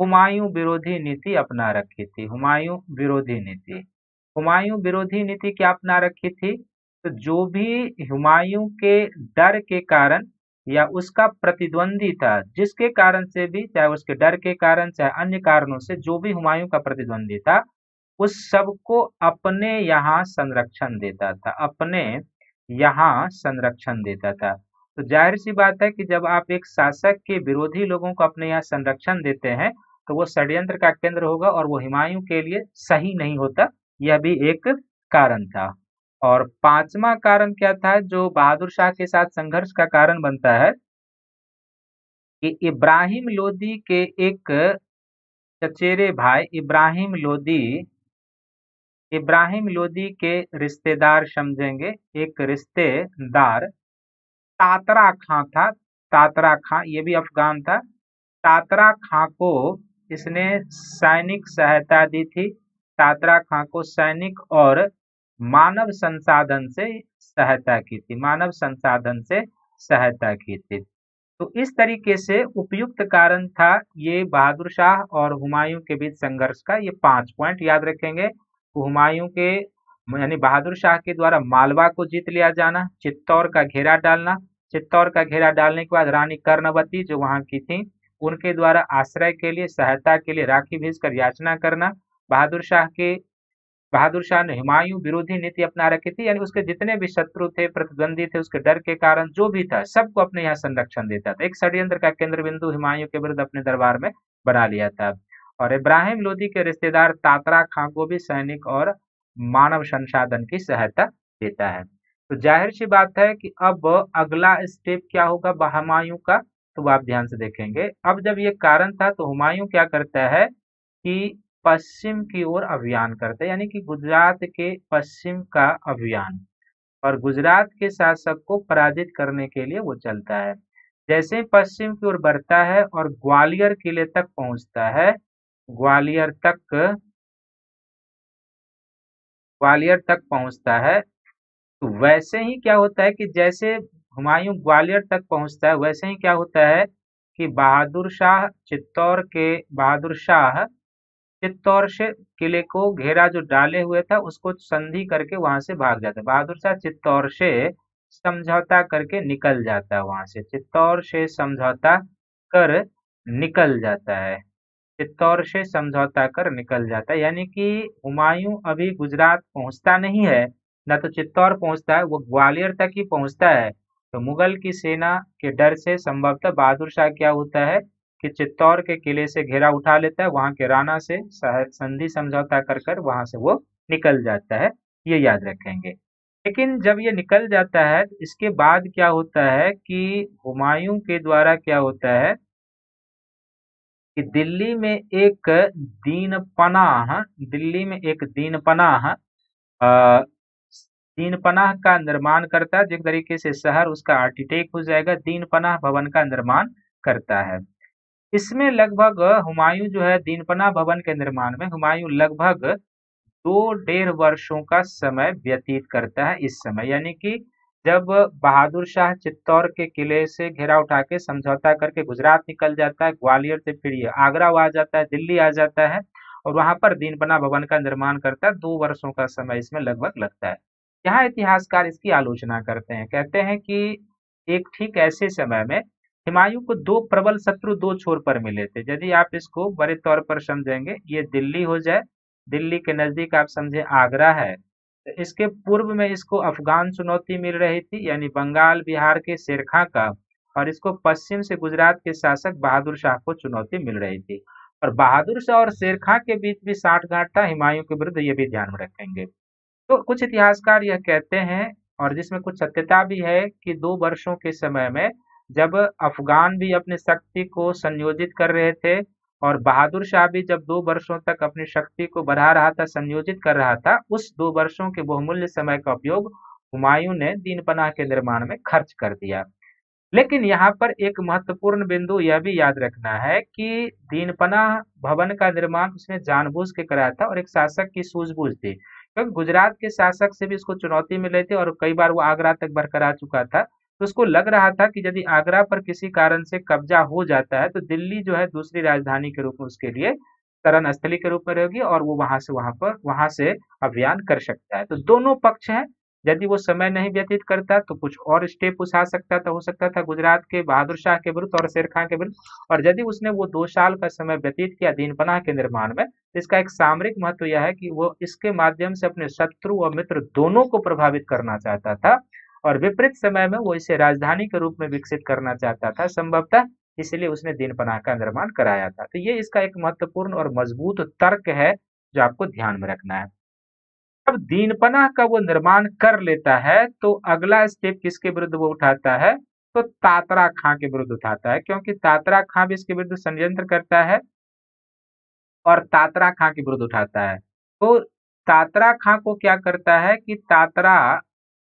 हुमायूं विरोधी नीति अपना रखी थी। हुमायूं विरोधी नीति। हुमायूं विरोधी नीति क्या अपना रखी थी? तो जो भी हुमायूं के डर के कारण या उसका प्रतिद्वंदी था जिसके कारण से भी, चाहे उसके डर के कारण, चाहे अन्य कारणों से जो भी हुमायूं का प्रतिद्वंदी था उस सबको अपने यहाँ संरक्षण देता था। अपने यहाँ संरक्षण देता था। तो ज़ाहिर सी बात है कि जब आप एक शासक के विरोधी लोगों को अपने यहाँ संरक्षण देते हैं तो वो षड्यंत्र का केंद्र होगा और वो हुमायूं के लिए सही नहीं होता। यह भी एक कारण था। और पांचवा कारण क्या था जो बहादुर शाह के साथ संघर्ष का कारण बनता है? कि इब्राहिम लोदी के एक चचेरे भाई इब्राहिम लोदी इब्राहिम लोदी के रिश्तेदार समझेंगे। एक रिश्तेदार, तातरा खां था, तातरा खां, ये भी अफगान था। तातरा खां को इसने सैनिक सहायता दी थी। तातरा खां को सैनिक और मानव संसाधन से सहायता की थी, मानव संसाधन से सहायता की थी। तो इस तरीके से उपयुक्त कारण था ये बहादुर शाह और हुमायूं के बीच संघर्ष का। ये पाँच पॉइंट याद रखेंगे। हुमायूं के, यानी बहादुर शाह के द्वारा मालवा को जीत लिया जाना, चित्तौर का घेरा डालना। चित्तौर का घेरा डालने के बाद रानी कर्णवती जो वहाँ की थी, उनके द्वारा आश्रय के लिए, सहायता के लिए राखी भेजकर याचना करना। बहादुर शाह के, बहादुर शाह ने हुमायूं विरोधी नीति अपना रखी थी, यानी उसके जितने भी शत्रु थे, प्रतिद्वंदी थे, उसके डर के कारण जो भी था, सबको अपने यहाँ संरक्षण देता था। एक षड्यंत्र का केंद्र बिंदु हुमायूं के विरुद्ध अपने दरबार में बना लिया था। और इब्राहिम लोदी के रिश्तेदार तातरा खां को भी सैनिक और मानव संसाधन की सहायता देता है। तो ज़ाहिर सी बात है कि अब अगला स्टेप क्या होगा हुमायूं का? तो आप ध्यान से देखेंगे। अब जब ये कारण था तो हुमायूं क्या करता है कि पश्चिम की ओर अभियान करते है, यानी कि गुजरात के पश्चिम का अभियान और गुजरात के शासक को पराजित करने के लिए वो चलता है। जैसे ही पश्चिम की ओर बढ़ता है और ग्वालियर किले तक पहुँचता है ग्वालियर तक ग्वालियर तक पहुँचता है। तो वैसे ही क्या होता है कि जैसे हुमायूं ग्वालियर तक पहुँचता है, वैसे ही क्या होता है कि बहादुर शाह चित्तौर के, बहादुर शाह चित्तौर से किले को घेरा जो डाले हुए था, उसको संधि करके वहाँ से भाग जाता है। बहादुर शाह चित्तौर से समझौता करके निकल जाता है वहाँ से। चित्तौर से समझौता कर निकल जाता है। चित्तौड़ से समझौता कर निकल जाता है। यानी कि हुमायूं अभी गुजरात पहुँचता नहीं है, न तो चित्तौड़ पहुँचता है, वो ग्वालियर तक ही पहुँचता है। तो मुगल की सेना के डर से संभवतः बहादुर शाह क्या होता है कि चित्तौड़ के किले से घेरा उठा लेता है, वहाँ के राना से संधि समझौता कर कर वहाँ से वो निकल जाता है, ये याद रखेंगे। लेकिन जब ये निकल जाता है, इसके बाद क्या होता है कि हुमायूं के द्वारा क्या होता है कि दिल्ली में एक दीन पनाह दिल्ली में एक दीन पनाह दीन पनाह का निर्माण करता है। जिस तरीके से शहर, उसका आर्किटेक्ट हो जाएगा दीन पनाह भवन का निर्माण करता है। इसमें लगभग हुमायूं जो है दीन पनाह भवन के निर्माण में हुमायूं लगभग दो डेढ़ वर्षों का समय व्यतीत करता है इस समय। यानी कि जब बहादुर शाह चित्तौड़ के किले से घेरा उठा के समझौता करके गुजरात निकल जाता है, ग्वालियर से फिर ये आगरा आ जाता है, दिल्ली आ जाता है और वहाँ पर दीनपना भवन का निर्माण करता है, दो वर्षों का समय इसमें लगभग लगता है। यहाँ इतिहासकार इसकी आलोचना करते हैं, कहते हैं कि एक ठीक ऐसे समय में हिमायू को दो प्रबल शत्रु दो छोर पर मिले थे। यदि आप इसको बड़े तौर पर समझेंगे, ये दिल्ली हो जाए, दिल्ली के नज़दीक आप समझे आगरा है इसके पूर्व में इसको अफगान चुनौती मिल रही थी, यानी बंगाल, बिहार के शेरखा का, और इसको पश्चिम से गुजरात के शासक बहादुर शाह को चुनौती मिल रही थी। और बहादुर शाह और शेरखा के बीच भी साठ गांठ था हिमायू के विरुद्ध ये भी ध्यान में रखेंगे। तो कुछ इतिहासकार यह कहते हैं, और जिसमें कुछ सत्यता भी है, कि दो वर्षों के समय में जब अफगान भी अपनी शक्ति को संयोजित कर रहे थे और बहादुर शाह भी जब दो वर्षों तक अपनी शक्ति को बढ़ा रहा था, संयोजित कर रहा था, उस दो वर्षों के बहुमूल्य समय का उपयोग हुमायूं ने दीन पनाह के निर्माण में खर्च कर दिया। लेकिन यहाँ पर एक महत्वपूर्ण बिंदु यह भी याद रखना है कि दीनपना भवन का निर्माण उसने जानबूझ के कराया था और एक शासक की सूझबूझ थी। क्योंकि गुजरात के शासक से भी उसको चुनौती मिल थी और कई बार वो आगरा तक बरकरार चुका था। तो उसको लग रहा था कि यदि आगरा पर किसी कारण से कब्जा हो जाता है तो दिल्ली जो है दूसरी राजधानी के रूप में उसके लिए तरण स्थली के रूप में रहेगी और वो वहाँ से, वहाँ पर, वहाँ से अभियान कर सकता है। तो दोनों पक्ष हैं, यदि वो समय नहीं व्यतीत करता तो कुछ और स्टेप उठा सकता था, हो सकता था गुजरात के बहादुर शाह के विरुद्ध और शेर खान के विरुद्ध। और यदि उसने वो दो साल का समय व्यतीत किया दीनपनाह के निर्माण में तो इसका एक सामरिक महत्व यह है कि वो इसके माध्यम से अपने शत्रु और मित्र दोनों को प्रभावित करना चाहता था। और विपरीत समय में वो इसे राजधानी के रूप में विकसित करना चाहता था, संभवतः इसलिए उसने दीनपनाह का निर्माण कराया था। तो ये इसका एक महत्वपूर्ण और मज़बूत तर्क है, जो आपको ध्यान में रखना है। जब दीनपना का वो निर्माण कर लेता है तो अगला स्टेप किसके विरुद्ध वो उठाता है? तो तातरा खां के विरुद्ध उठाता है, क्योंकि तातरा खां भी इसके विरुद्ध संयंत्र करता है और तातरा खां के विरुद्ध उठाता है। तो तातरा खां को क्या करता है कि तातरा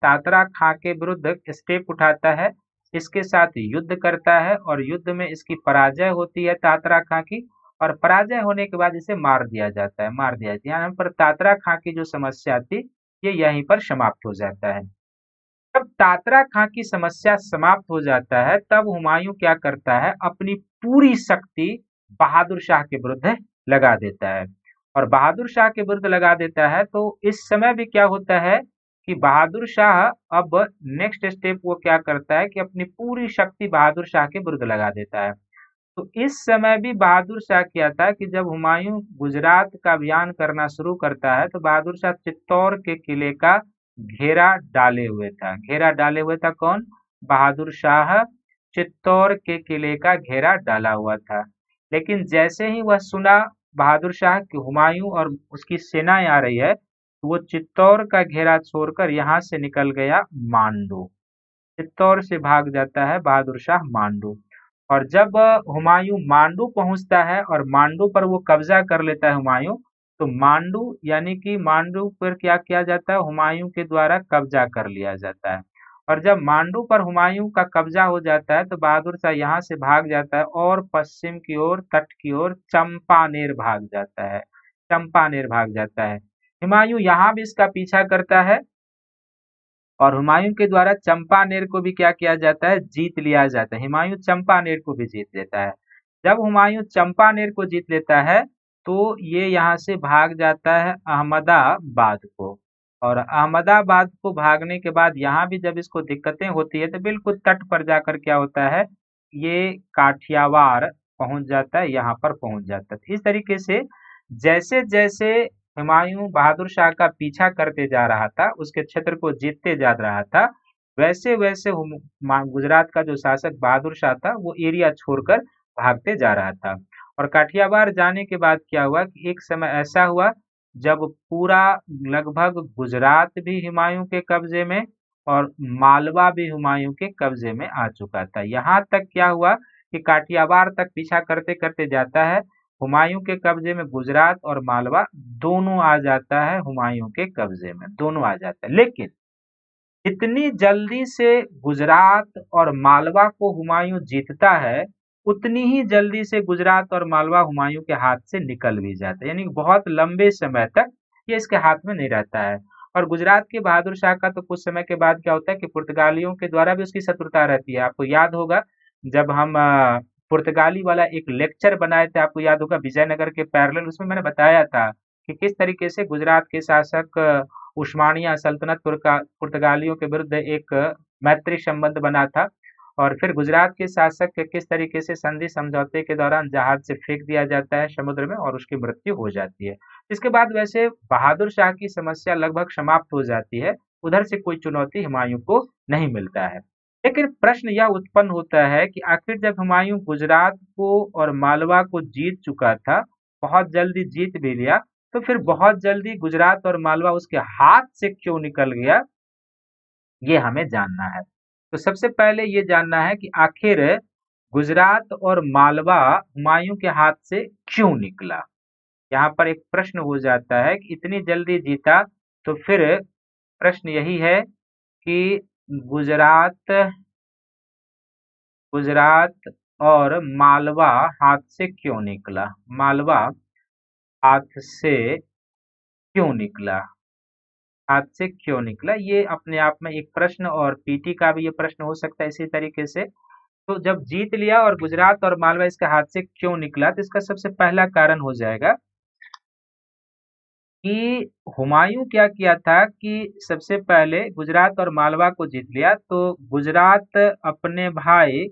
तातरा खां के विरुद्ध स्टेप उठाता है, इसके साथ युद्ध करता है और युद्ध में इसकी पराजय होती है तातरा खां की और पराजय होने के बाद इसे मार दिया जाता है, मार दिया जाता है। यहाँ पर तात्रा खां की जो समस्या थी, ये यहीं पर समाप्त हो जाता है। जब तात्रा खां की समस्या समाप्त हो जाता है, तब हुमायूं क्या करता है, अपनी पूरी शक्ति बहादुर शाह के विरुद्ध लगा देता है। और बहादुर शाह के विरुद्ध लगा देता है तो इस समय भी क्या होता है कि बहादुर शाह अब नेक्स्ट स्टेप वो क्या करता है कि अपनी पूरी शक्ति बहादुर शाह के विरुद्ध लगा देता है। तो इस समय भी बहादुर शाह क्या था कि जब हुमायूं गुजरात का अभियान करना शुरू करता है तो बहादुर शाह चित्तौड़ के किले का घेरा डाले हुए था। घेरा डाले हुए था कौन? बहादुर शाह चित्तौड़ के किले का घेरा डाला हुआ था। लेकिन जैसे ही वह सुना बहादुर शाह कि हुमायूं और उसकी सेनाएँ आ रही है वो चित्तौर का घेरा छोड़कर यहाँ से निकल गया मांडू। चित्तौर से भाग जाता है बहादुर शाह मांडू। और जब हुमायूं मांडू पहुँचता है और मांडू पर वो कब्जा कर लेता है हुमायूं तो मांडू यानी कि मांडू पर क्या किया जाता है? हुमायूं के द्वारा कब्जा कर लिया जाता है। और जब मांडू पर हुमायूं का कब्जा हो जाता है तो बहादुर शाह यहाँ से भाग जाता है और पश्चिम की ओर, तट की ओर चंपानेर भाग जाता है। चंपानेर भाग जाता है। हुमायूं यहाँ भी इसका पीछा करता है और हुमायूं के द्वारा चंपानेर को भी क्या किया जाता है? जीत लिया जाता है। हुमायूं चंपानेर को भी जीत लेता है। जब हुमायूं चंपानेर को जीत लेता है तो ये यहाँ से भाग जाता है अहमदाबाद को। और अहमदाबाद को भागने के बाद यहाँ भी जब इसको दिक्कतें होती है तो बिल्कुल तट पर जाकर क्या होता है? ये काठियावाड़ पहुँच जाता है, यहाँ पर पहुँच जाता है। इस तरीके से जैसे जैसे हुमायूं बहादुर शाह का पीछा करते जा रहा था, उसके क्षेत्र को जीतते जा रहा था। वैसे वैसे गुजरात का जो शासक बहादुर शाह था, वो एरिया छोड़कर भागते जा रहा था। और काठियावाड़ जाने के बाद क्या हुआ कि एक समय ऐसा हुआ, जब पूरा लगभग गुजरात भी हुमायूं के कब्जे में और मालवा भी हुमायूं के कब्जे में आ चुका था। यहाँ तक क्या हुआ कि काठियावाड़ तक पीछा करते करते जाता है हुमायूं के कब्जे में गुजरात और मालवा दोनों आ जाता है, हुमायूं के कब्जे में, दोनों आ जाता है। लेकिन इतनी जल्दी से गुजरात और मालवा को हुमायूं जीतता है, उतनी ही जल्दी से गुजरात और मालवा हुमायूं के हाथ से निकल भी जाता है। यानी बहुत लंबे समय तक ये इसके हाथ में नहीं रहता है। और गुजरात के बहादुर शाह का तो कुछ समय के बाद क्या होता है कि पुर्तगालियों के द्वारा भी उसकी शत्रुता रहती है। आपको याद होगा, जब हम पुर्तगाली वाला एक लेक्चर बनाए थे, आपको याद होगा, विजयनगर के पैरल उसमें मैंने बताया था कि किस तरीके से गुजरात के शासक उस्मानिया सल्तनत पुर्तगालियों के विरुद्ध एक मैत्री संबंध बना था और फिर गुजरात के शासक किस तरीके से संधि समझौते के दौरान जहाज़ से फेंक दिया जाता है समुद्र में और उसकी मृत्यु हो जाती है। इसके बाद वैसे बहादुर शाह की समस्या लगभग समाप्त हो जाती है, उधर से कोई चुनौती हुमायूं को नहीं मिलता है। लेकिन प्रश्न यह उत्पन्न होता है कि आखिर जब हुमायूं गुजरात को और मालवा को जीत चुका था, बहुत जल्दी जीत भी लिया तो फिर बहुत जल्दी गुजरात और मालवा उसके हाथ से क्यों निकल गया, ये हमें जानना है। तो सबसे पहले ये जानना है कि आखिर गुजरात और मालवा हुमायूं के हाथ से क्यों निकला? यहाँ पर एक प्रश्न हो जाता है कि इतनी जल्दी जीता तो फिर प्रश्न यही है कि गुजरात गुजरात और मालवा हाथ से क्यों निकला? मालवा हाथ से क्यों निकला? हाथ से क्यों निकला? ये अपने आप में एक प्रश्न और पीटी का भी ये प्रश्न हो सकता है इसी तरीके से। तो जब जीत लिया और गुजरात और मालवा इसके हाथ से क्यों निकला तो इसका सबसे पहला कारण हो जाएगा कि हुमायूं क्या किया था कि सबसे पहले गुजरात और मालवा को जीत लिया तो गुजरात अपने भाई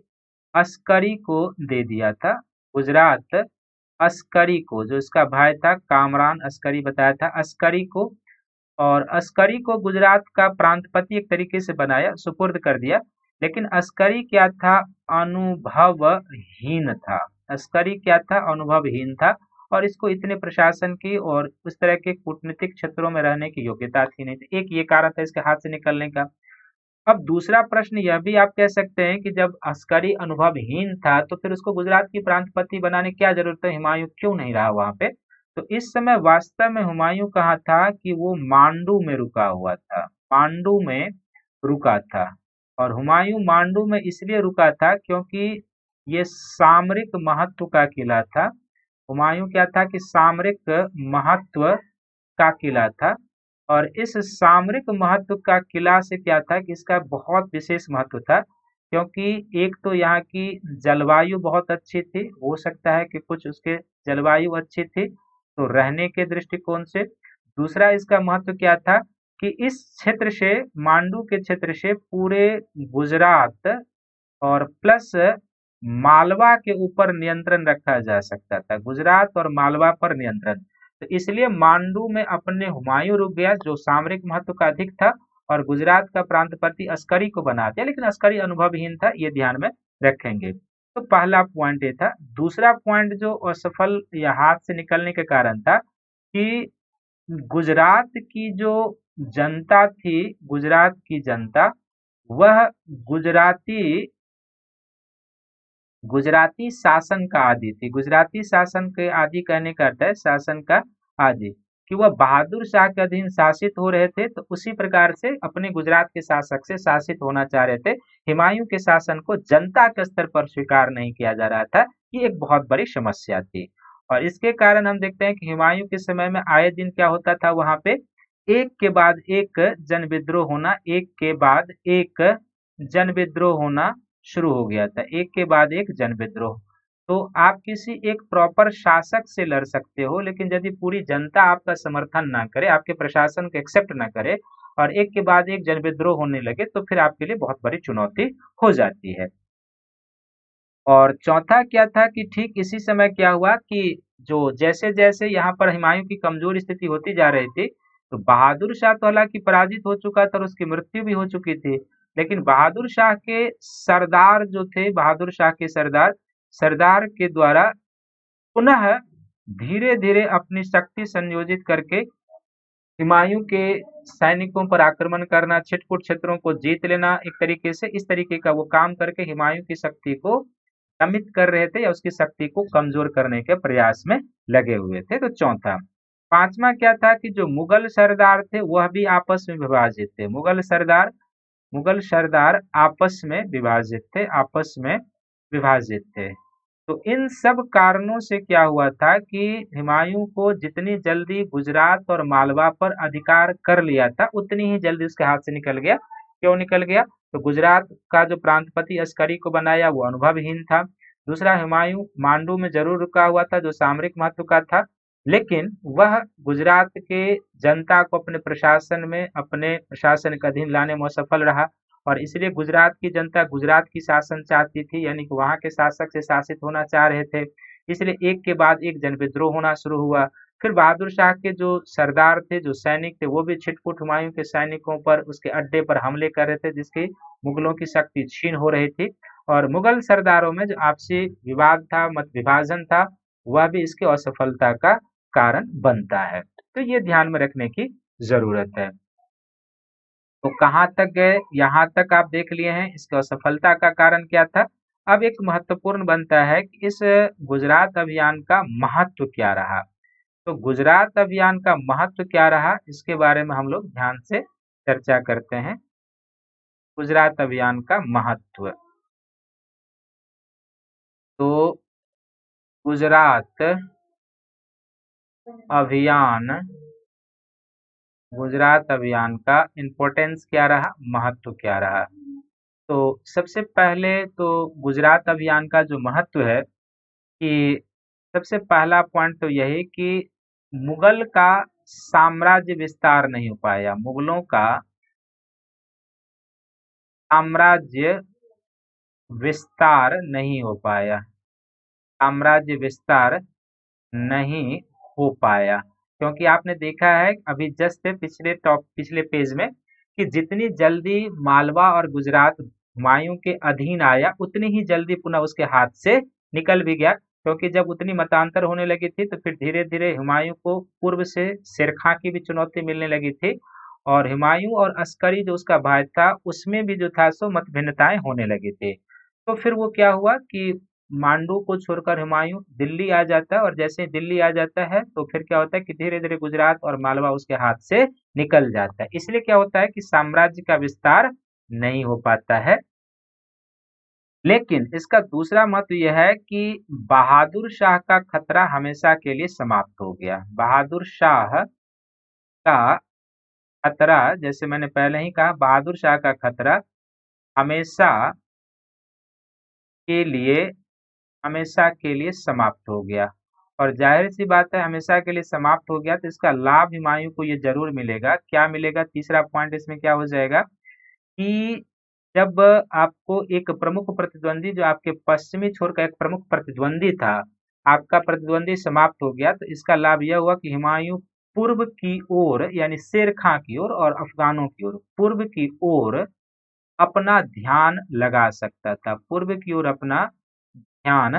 अस्करी को दे दिया था। गुजरात अस्करी को, जो इसका भाई था, कामरान अस्करी बताया था, अस्करी को। और अस्करी को गुजरात का प्रांतपति एक तरीके से बनाया, सुपुर्द कर दिया। लेकिन अस्करी क्या था? अनुभवहीन था। अस्करी क्या था? अनुभवहीन था। और इसको इतने प्रशासन की और उस तरह के कूटनीतिक क्षेत्रों में रहने की योग्यता थी नहीं। एक ये कारण था इसके हाथ से निकलने का। अब दूसरा प्रश्न यह भी आप कह सकते हैं कि जब अस्करी अनुभवहीन था तो फिर उसको गुजरात की प्रांतपति बनाने क्या ज़रूरत है हिमायू क्यों नहीं रहा वहाँ पे? तो इस समय वास्तव में हुमायूं कहा था कि वो मांडू में रुका हुआ था। मांडू में रुका था। और हुमायूं मांडू में इसलिए रुका था क्योंकि ये सामरिक महत्व का किला था। हुमायूं क्या था कि सामरिक महत्व का किला था और इस सामरिक महत्व का किला से क्या था कि इसका बहुत विशेष महत्व था, क्योंकि एक तो यहाँ की जलवायु बहुत अच्छी थी, हो सकता है कि कुछ उसके जलवायु अच्छी थी तो रहने के दृष्टिकोण से। दूसरा इसका महत्व क्या था कि इस क्षेत्र से, मांडू के क्षेत्र से पूरे गुजरात और प्लस मालवा के ऊपर नियंत्रण रखा जा सकता था। गुजरात और मालवा पर नियंत्रण। तो इसलिए मांडू में अपने हुमायूं रुक गया, जो सामरिक महत्व का अधिक था और गुजरात का प्रांतपति अस्करी को बना दिया। लेकिन अस्करी अनुभवहीन था, ये ध्यान में रखेंगे। तो पहला पॉइंट ये था। दूसरा पॉइंट जो असफल या हाथ से निकलने के कारण था कि गुजरात की जो जनता थी, गुजरात की जनता, वह गुजराती गुजराती शासन का आदि थी। गुजराती शासन के आदि कहने का अर्थ है शासन का आदि। कि वह बहादुर शाह के अधीन शासित हो रहे थे तो उसी प्रकार से अपने गुजरात के शासक से शासित होना चाह रहे थे। हिमायू के शासन को जनता के स्तर पर स्वीकार नहीं किया जा रहा था। ये एक बहुत बड़ी समस्या थी। और इसके कारण हम देखते हैं कि हिमायू के समय में आए दिन क्या होता था वहाँ पे? एक के बाद एक जन विद्रोह होना, एक के बाद एक जन विद्रोह होना शुरू हो गया था, एक के बाद एक जन विद्रोह। तो आप किसी एक प्रॉपर शासक से लड़ सकते हो, लेकिन यदि पूरी जनता आपका समर्थन ना करे, आपके प्रशासन को एक्सेप्ट ना करे और एक के बाद एक जन विद्रोह होने लगे तो फिर आपके लिए बहुत बड़ी चुनौती हो जाती है। और चौथा क्या था कि ठीक इसी समय क्या हुआ कि जो जैसे जैसे यहाँ पर हिमायू की कमज़ोर स्थिति होती जा रही थी तो बहादुर शाह तो हालाँकि पराजित हो चुका था और उसकी मृत्यु भी हो चुकी थी। लेकिन बहादुर शाह के सरदार जो थे, बहादुर शाह के सरदार सरदार के द्वारा पुनः धीरे धीरे अपनी शक्ति संयोजित करके हिमायू के सैनिकों पर आक्रमण करना, छिटपुट क्षेत्रों को जीत लेना, एक तरीके से इस तरीके का वो काम करके हिमायू की शक्ति को दमित कर रहे थे या उसकी शक्ति को कमज़ोर करने के प्रयास में लगे हुए थे। तो चौथा, पांचवा क्या था कि जो मुगल सरदार थे, वह भी आपस में विभाजित थे। मुगल सरदार मुगल सरदार आपस में विभाजित थे, आपस में विभाजित थे। तो इन सब कारणों से क्या हुआ था कि हिमायू को जितनी जल्दी गुजरात और मालवा पर अधिकार कर लिया था, उतनी ही जल्दी उसके हाथ से निकल गया। क्यों निकल गया? तो गुजरात का जो प्रांतपति अस्करी को बनाया, वो अनुभवहीन था। दूसरा, हिमायू मांडू में ज़रूर रुका हुआ था, जो सामरिक महत्व का था। लेकिन वह गुजरात के जनता को अपने प्रशासन में, अपने प्रशासन के अधीन लाने में सफल रहा और इसलिए गुजरात की जनता गुजरात की शासन चाहती थी, यानी कि वहाँ के शासक से शासित होना चाह रहे थे। इसलिए एक के बाद एक जन विद्रोह होना शुरू हुआ। फिर बहादुर शाह के जो सरदार थे, जो सैनिक थे, वो भी छिटपुट हुमायूं के सैनिकों पर, उसके अड्डे पर हमले कर रहे थे, जिसकी मुगलों की शक्ति छीन हो रही थी। और मुगल सरदारों में जो आपसी विवाद था, मत विभाजन था, वह भी इसके असफलता का कारण बनता है। तो ये ध्यान में रखने की ज़रूरत है। तो कहाँ तक गए? यहाँ तक आप देख लिए हैं, इसकी असफलता का कारण क्या था? अब एक महत्वपूर्ण बनता है कि इस गुजरात अभियान का महत्व क्या रहा? तो गुजरात अभियान का महत्व क्या रहा? इसके बारे में हम लोग ध्यान से चर्चा करते हैं। गुजरात अभियान का महत्व। तो गुजरात अभियान, गुजरात अभियान का इम्पोर्टेंस क्या रहा, महत्व क्या रहा? तो सबसे पहले तो गुजरात अभियान का जो महत्व है कि सबसे पहला पॉइंट तो यही कि मुगल का साम्राज्य विस्तार नहीं हो पाया। मुगलों का साम्राज्य विस्तार नहीं हो पाया। साम्राज्य विस्तार नहीं हो पाया। क्योंकि आपने देखा है अभी जस्ट पिछले टॉप, पिछले पेज में कि जितनी जल्दी मालवा और गुजरात हुमायूं के अधीन आया, उतनी ही जल्दी पुनः उसके हाथ से निकल भी गया। क्योंकि जब उतनी मतांतर होने लगी थी तो फिर धीरे धीरे हुमायूं को पूर्व से शेरखा की भी चुनौती मिलने लगी थी और हुमायूं और अस्करी जो उसका भाई था, उसमें भी जो था, सो मत भिन्नताएँ होने लगी थी। तो फिर वो क्या हुआ कि मांडू को छोड़कर हुमायूं दिल्ली आ जाता है और जैसे ही दिल्ली आ जाता है तो फिर क्या होता है कि धीरे धीरे गुजरात और मालवा उसके हाथ से निकल जाता है। इसलिए क्या होता है कि साम्राज्य का विस्तार नहीं हो पाता है। लेकिन इसका दूसरा मत यह है कि बहादुर शाह का खतरा हमेशा के लिए समाप्त हो गया। बहादुर शाह का खतरा, जैसे मैंने पहले ही कहा, बहादुर शाह का खतरा हमेशा के लिए हमेशा के लिए समाप्त हो गया। और ज़ाहिर सी बात है, हमेशा के लिए समाप्त हो गया तो इसका लाभ हिमायू को ये ज़रूर मिलेगा। क्या मिलेगा? तीसरा पॉइंट इसमें क्या हो जाएगा कि जब आपको एक प्रमुख प्रतिद्वंदी, जो आपके पश्चिमी छोर का एक प्रमुख प्रतिद्वंदी था, आपका प्रतिद्वंदी समाप्त हो गया तो इसका लाभ यह हुआ कि हिमायू पूर्व की ओर, यानी शेर खां की ओर और अफगानों की ओर, पूर्व की ओर अपना ध्यान लगा सकता था। पूर्व की ओर अपना ध्यान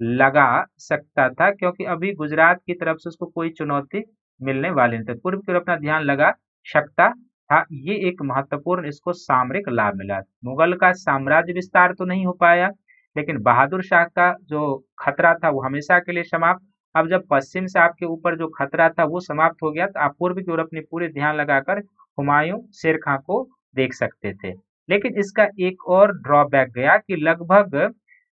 लगा सकता था, क्योंकि अभी गुजरात की तरफ़ से उसको कोई चुनौती मिलने वाली नहीं थी। पूर्व की ओर अपना ध्यान लगा सकता था, ये एक महत्वपूर्ण इसको सामरिक लाभ मिला। मुगल का साम्राज्य विस्तार तो नहीं हो पाया, लेकिन बहादुर शाह का जो खतरा था वो हमेशा के लिए समाप्त। अब जब पश्चिम से आपके ऊपर जो खतरा था वो समाप्त हो गया तो आप पूर्व की ओर अपनी पूरे ध्यान लगाकर हुमायूं शेर खां को देख सकते थे। लेकिन इसका एक और ड्रॉबैक गया कि लगभग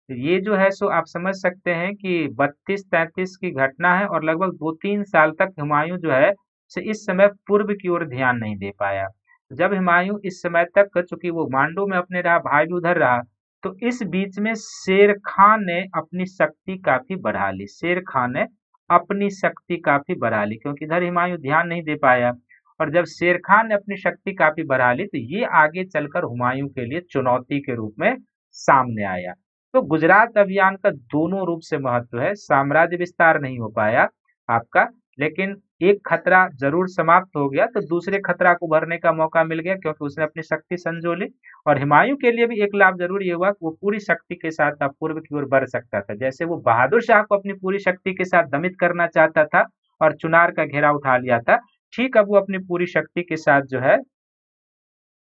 ये जो है, सो आप समझ सकते हैं कि बत्तीस तैतीस की घटना है और लगभग दो तीन साल तक हुमायूं जो है, से इस समय पूर्व की ओर ध्यान नहीं दे पाया। जब हुमायूं इस समय तक, चूँकि वो मांडो में अपने रहा, भाई भी उधर रहा तो इस बीच में शेर खान ने अपनी शक्ति काफ़ी बढ़ा ली। शेर खान ने अपनी शक्ति काफ़ी बढ़ा ली, क्योंकि इधर हुमायूं ध्यान नहीं दे पाया। और जब शेर खान ने अपनी शक्ति काफ़ी बढ़ा ली तो ये आगे चलकर हुमायूं के लिए चुनौती के रूप में सामने आया। तो गुजरात अभियान का दोनों रूप से महत्व है, साम्राज्य विस्तार नहीं हो पाया आपका, लेकिन एक खतरा ज़रूर समाप्त हो गया तो दूसरे खतरा को भरने का मौका मिल गया, क्योंकि उसने अपनी शक्ति संजो ली और हुमायूं के लिए भी एक लाभ ज़रूर ये हुआ कि वो पूरी शक्ति के साथ पूर्व की ओर बढ़ सकता था। जैसे वो बहादुर शाह को अपनी पूरी शक्ति के साथ दमित करना चाहता था, और चुनार का घेरा उठा लिया था, ठीक अब वो अपनी पूरी शक्ति के साथ जो है,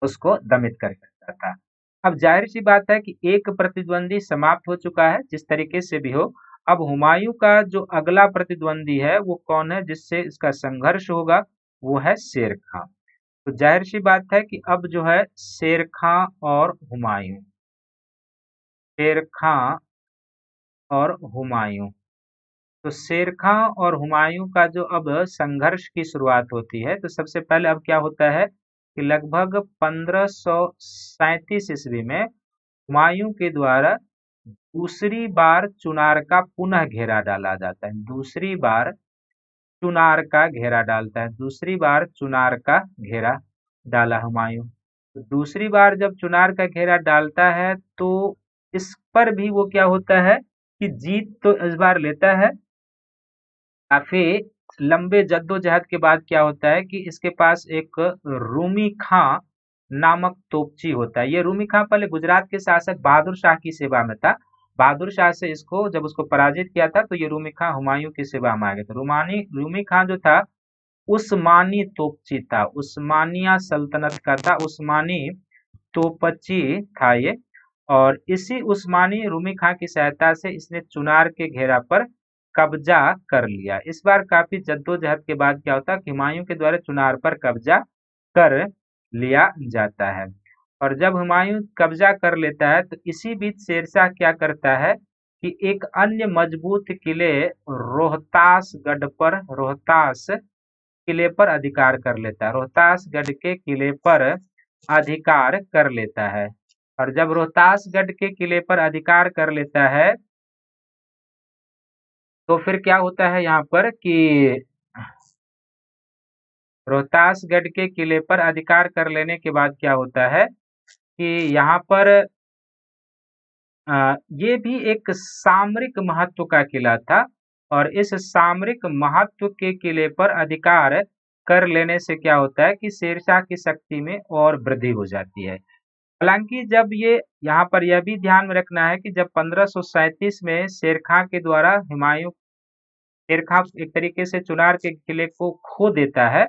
उसको दमित कर सकता था। अब ज़ाहिर सी बात है कि एक प्रतिद्वंदी समाप्त हो चुका है, जिस तरीके से भी हो। अब हुमायूं का जो अगला प्रतिद्वंदी है, वो कौन है, जिससे इसका संघर्ष होगा, वो है शेर खां। तो ज़ाहिर सी बात है कि अब जो है, शेर खां और हुमायूं। शेर खां और हुमायूं। तो शेर खां और हुमायूं का जो अब संघर्ष की शुरुआत होती है तो सबसे पहले अब क्या होता है कि लगभग पंद्रह ईस्वी में हुमायूं के द्वारा दूसरी बार चुनार का पुनः घेरा डाला जाता है। दूसरी बार चुनार का घेरा डालता है। दूसरी बार चुनार का घेरा डाला हुमायूं। तो दूसरी बार जब चुनार का घेरा डालता है तो इस पर भी वो क्या होता है कि जीत तो इस बार लेता है। काफ़ी लंबे जद्दोजहद के बाद क्या होता है कि इसके पास एक रूमी खां नामक तोपची होता है। ये रूमी खां पहले गुजरात के शासक बहादुर शाह की सेवा में था। बहादुर शाह से इसको जब उसको पराजित किया था तो ये रूमी खां हुमायूं की सेवा में आ गया था। रूमानी, रूमी खां जो था, उस्मानी तोपची था। उस्मानिया सल्तनत का था। उस्मानी तोपची था ये। और इसी उस्मानी रूमी खां की सहायता से इसने चुनार के घेरा पर कब्जा कर लिया। इस बार काफ़ी जद्दोजहद के बाद क्या होता है हुमायूं के द्वारा चुनार पर कब्जा कर लिया जाता है। और जब हुमायूं कब्जा कर लेता है तो इसी बीच शेरशाह क्या करता है कि एक अन्य मज़बूत किले रोहतासगढ़ पर, रोहतास किले पर अधिकार कर लेता है। रोहतासगढ़ के किले पर अधिकार कर लेता है। और जब रोहतासगढ़ के किले पर अधिकार कर लेता है तो फिर क्या होता है यहाँ पर कि रोहतासगढ़ के किले पर अधिकार कर लेने के बाद क्या होता है कि यहाँ पर ये भी एक सामरिक महत्व का किला था और इस सामरिक महत्व के किले पर अधिकार कर लेने से क्या होता है कि शेरशाह की शक्ति में और वृद्धि हो जाती है। हालाँकि जब ये, यहाँ पर यह भी ध्यान में रखना है कि जब पंद्रह में शेर खां के द्वारा हुमायूं शेर खां एक तरीके से चुनार के किले को खो देता है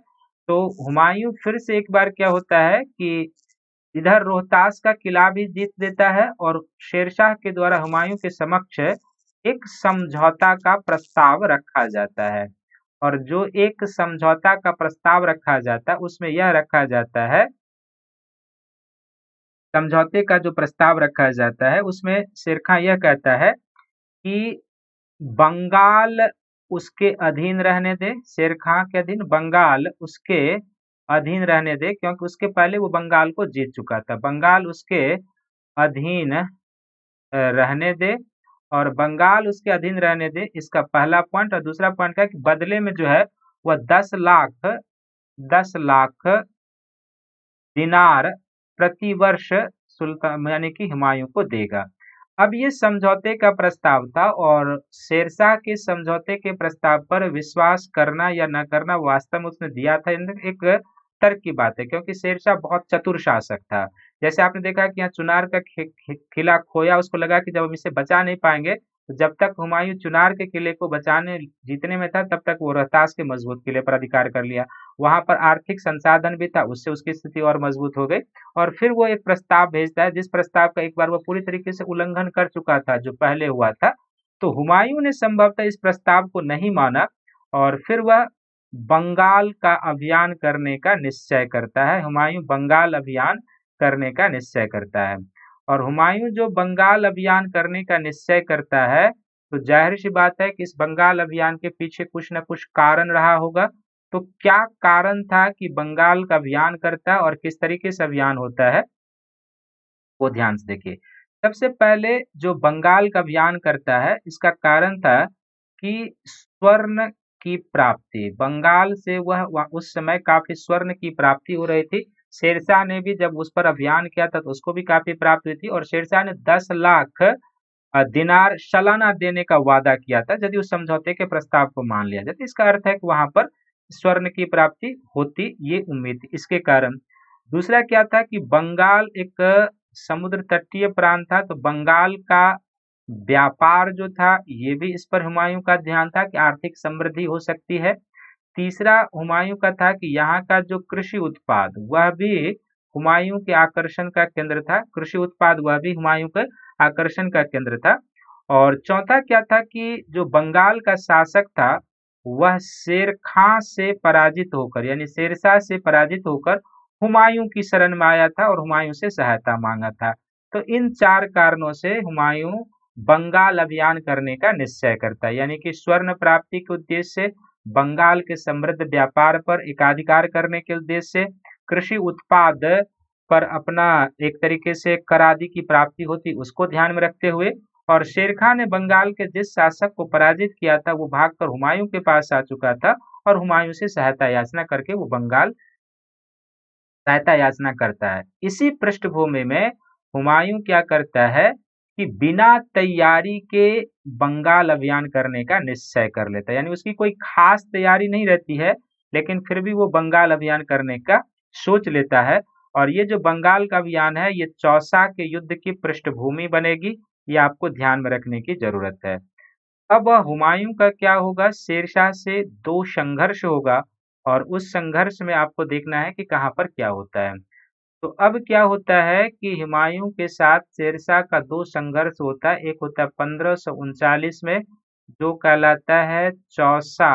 तो हुमायूं फिर से एक बार क्या होता है कि इधर रोहतास का किला भी जीत देता है और शेरशाह के द्वारा हुमायूं के समक्ष एक समझौता का प्रस्ताव रखा जाता है। और जो एक समझौता का प्रस्ताव रखा जाता है, उसमें यह रखा जाता है समझौते का जो प्रस्ताव रखा जाता है, उसमें शेरखा यह कहता है कि बंगाल उसके अधीन रहने दे शेर खां के अधीन, बंगाल उसके अधीन रहने दे, क्योंकि उसके पहले वो बंगाल को जीत चुका था। बंगाल उसके अधीन रहने दे और बंगाल उसके अधीन रहने दे, इसका पहला पॉइंट और दूसरा पॉइंट क्या कि बदले में जो है, वह दस लाख दस लाख दिनार प्रति वर्ष सुल्तान यानी कि हुमायूं को देगा। अब ये समझौते का प्रस्ताव था और शेरशाह के समझौते के प्रस्ताव पर विश्वास करना या न करना वास्तव में उसने दिया था एक तर्क की बात है, क्योंकि शेरशाह बहुत चतुर शासक था। जैसे आपने देखा कि यहाँ चुनार का खिला खोया, उसको लगा कि जब हम इसे बचा नहीं पाएँगे जब तक हुमायूं चुनार के किले को बचाने, जीतने में था, तब तक वो रोहतास के मज़बूत किले पर अधिकार कर लिया। वहाँ पर आर्थिक संसाधन भी था, उससे उसकी स्थिति और मज़बूत हो गई। और फिर वो एक प्रस्ताव भेजता है, जिस प्रस्ताव का एक बार वो पूरी तरीके से उल्लंघन कर चुका था, जो पहले हुआ था। तो हुमायूं ने संभवतः इस प्रस्ताव को नहीं माना और फिर वह बंगाल का अभियान करने का निश्चय करता है। हुमायूं बंगाल अभियान करने का निश्चय करता है। और हुमायूं जो बंगाल अभियान करने का निश्चय करता है तो ज़ाहिर सी बात है कि इस बंगाल अभियान के पीछे कुछ न कुछ कारण रहा होगा। तो क्या कारण था कि बंगाल का अभियान करता है और किस तरीके से अभियान होता है? वो ध्यान से देखिए। सबसे पहले जो बंगाल का अभियान करता है, इसका कारण था कि स्वर्ण की प्राप्ति। बंगाल से वह उस समय काफ़ी स्वर्ण की प्राप्ति हो रही थी। शेरशाह ने भी जब उस पर अभियान किया था तो उसको भी काफ़ी प्राप्त हुई थी और शेरशाह ने दस लाख दिनार सालाना देने का वादा किया था। यदि उस समझौते के प्रस्ताव को मान लिया जाए इसका अर्थ है कि वहाँ पर स्वर्ण की प्राप्ति होती, ये उम्मीद थी। इसके कारण दूसरा क्या था कि बंगाल एक समुद्र तटीय प्रांत था तो बंगाल का व्यापार जो था, ये भी इस पर हुमायूं का ध्यान था कि आर्थिक समृद्धि हो सकती है। तीसरा हुमायूं का था कि यहाँ का जो कृषि उत्पाद, वह भी हुमायूं के आकर्षण का केंद्र था। कृषि उत्पाद, वह भी हुमायूं के आकर्षण का केंद्र था। और चौथा क्या था कि जो बंगाल का शासक था, वह शेर खां से पराजित होकर, यानी शेरशाह से पराजित होकर हुमायूं की शरण में आया था और हुमायूं से सहायता मांगा था। तो इन चार कारणों से हुमायूं बंगाल अभियान करने का निश्चय करता है। यानी कि स्वर्ण प्राप्ति के उद्देश्य से बंगाल के समृद्ध व्यापार पर एकाधिकार करने के उद्देश्य से कृषि उत्पाद पर अपना एक तरीके से करादी की प्राप्ति होती, उसको ध्यान में रखते हुए और शेर खान ने बंगाल के जिस शासक को पराजित किया था, वो भागकर हुमायूं के पास आ चुका था और हुमायूं से सहायता याचना करके वो बंगाल सहायता याचना करता है। इसी पृष्ठभूमि में हुमायूं क्या करता है? कि बिना तैयारी के बंगाल अभियान करने का निश्चय कर लेता है। यानी उसकी कोई खास तैयारी नहीं रहती है, लेकिन फिर भी वो बंगाल अभियान करने का सोच लेता है। और ये जो बंगाल का अभियान है, ये चौसा के युद्ध की पृष्ठभूमि बनेगी, ये आपको ध्यान में रखने की ज़रूरत है। अब हुमायूं का क्या होगा? शेरशाह से दो संघर्ष होगा, और उस संघर्ष में आपको देखना है कि कहाँ पर क्या होता है। तो अब क्या होता है कि हुमायूं के साथ शेरशाह का दो संघर्ष होता है। एक होता है पंद्रह में, जो कहलाता है चौसा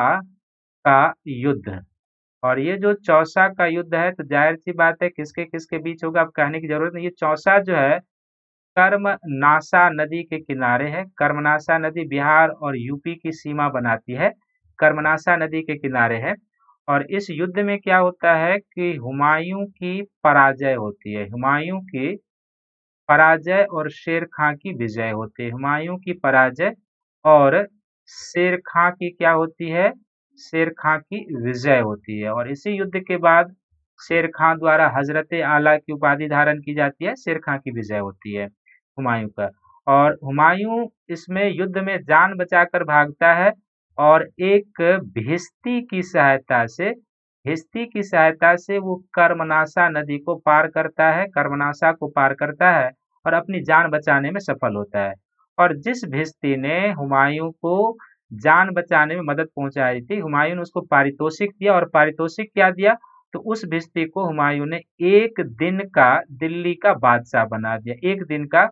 का युद्ध। और ये जो चौसा का युद्ध है तो ज़ाहिर सी बात है, किसके किसके बीच होगा, अब कहने की ज़रूरत नहीं। ये चौसा जो है कर्मनाशा नदी के किनारे है। कर्मनाशा नदी बिहार और यूपी की सीमा बनाती है। कर्मनाशा नदी के किनारे है। और इस युद्ध में क्या होता है कि हुमायूं की पराजय होती है। हुमायूं की पराजय और शेर खां की विजय होती है। हुमायूं की पराजय और शेर खां की क्या होती है? शेर खां की विजय होती है। और इसी युद्ध के बाद शेर खां द्वारा हज़रत आला की उपाधि धारण की जाती है। शेर खां की विजय होती है हुमायूं का। और हुमायूं इसमें युद्ध में जान बचाकर भागता है। और एक भिस्ती की सहायता से, भिस्ती की सहायता से वो कर्मनाशा नदी को पार करता है, कर्मनाशा को पार करता है और अपनी जान बचाने में सफल होता है। और जिस भिस्ती ने हुमायूं को जान बचाने में मदद पहुंचाई थी, हुमायूं ने उसको पारितोषिक दिया और पारितोषिक क्या दिया? तो उस भिस्ती को हुमायूं ने एक दिन का दिल्ली का बादशाह बना दिया। एक दिन का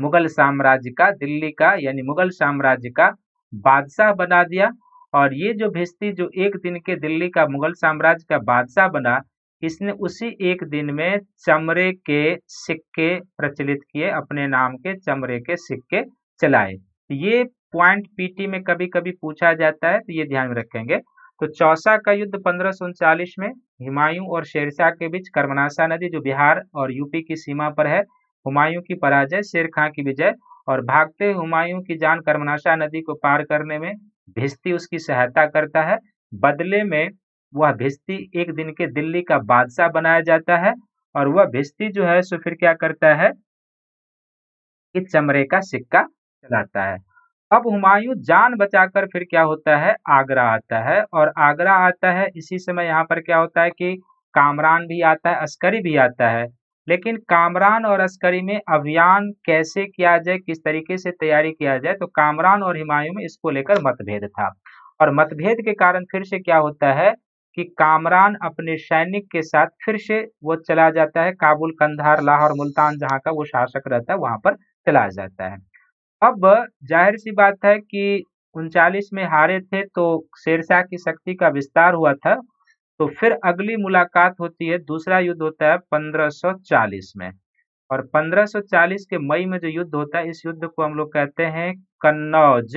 मुगल साम्राज्य का, दिल्ली का, यानी मुगल साम्राज्य का बादशाह बना दिया और ये जो भिस्ती जो एक दिन के दिल्ली का मुगल साम्राज्य का बादशाह बना, इसने उसी एक दिन में चमड़े के सिक्के प्रचलित किए, अपने नाम के चमड़े के सिक्के चलाए। ये पॉइंट पीटी में कभी कभी पूछा जाता है तो ये ध्यान में रखेंगे। तो चौसा का युद्ध पंद्रह में, हुमायूं और शेरशाह के बीच कर्मनाशा नदी, जो बिहार और यूपी की सीमा पर है हुमायूं की पराजय, शेर खां की विजय और भागते हुमायूं की जान कर्मनाशा नदी को पार करने में भिस्ती उसकी सहायता करता है। बदले में वह भिस्ती एक दिन के दिल्ली का बादशाह बनाया जाता है और वह भिस्ती जो है सो फिर क्या करता है? कि चमड़े का सिक्का चलाता है। अब हुमायूं जान बचाकर फिर क्या होता है? आगरा आता है और आगरा आता है इसी समय यहाँ पर क्या होता है कि कामरान भी आता है, अस्करी भी आता है। लेकिन कामरान और अस्करी में अभियान कैसे किया जाए, किस तरीके से तैयारी किया जाए तो कामरान और हिमायूं में इसको लेकर मतभेद था। और मतभेद के कारण फिर से क्या होता है कि कामरान अपने सैनिक के साथ फिर से वो चला जाता है, काबुल, कंधार, लाहौर, मुल्तान, जहाँ का वो शासक रहता है, वहाँ पर चला जाता है। अब ज़ाहिर सी बात है कि उनचालीस में हारे थे तो शेरशाह की शक्ति का विस्तार हुआ था तो फिर अगली मुलाकात होती है, दूसरा युद्ध होता है 1540 में। और 1540 के मई में जो युद्ध होता है, इस युद्ध को हम लोग कहते हैं कन्नौज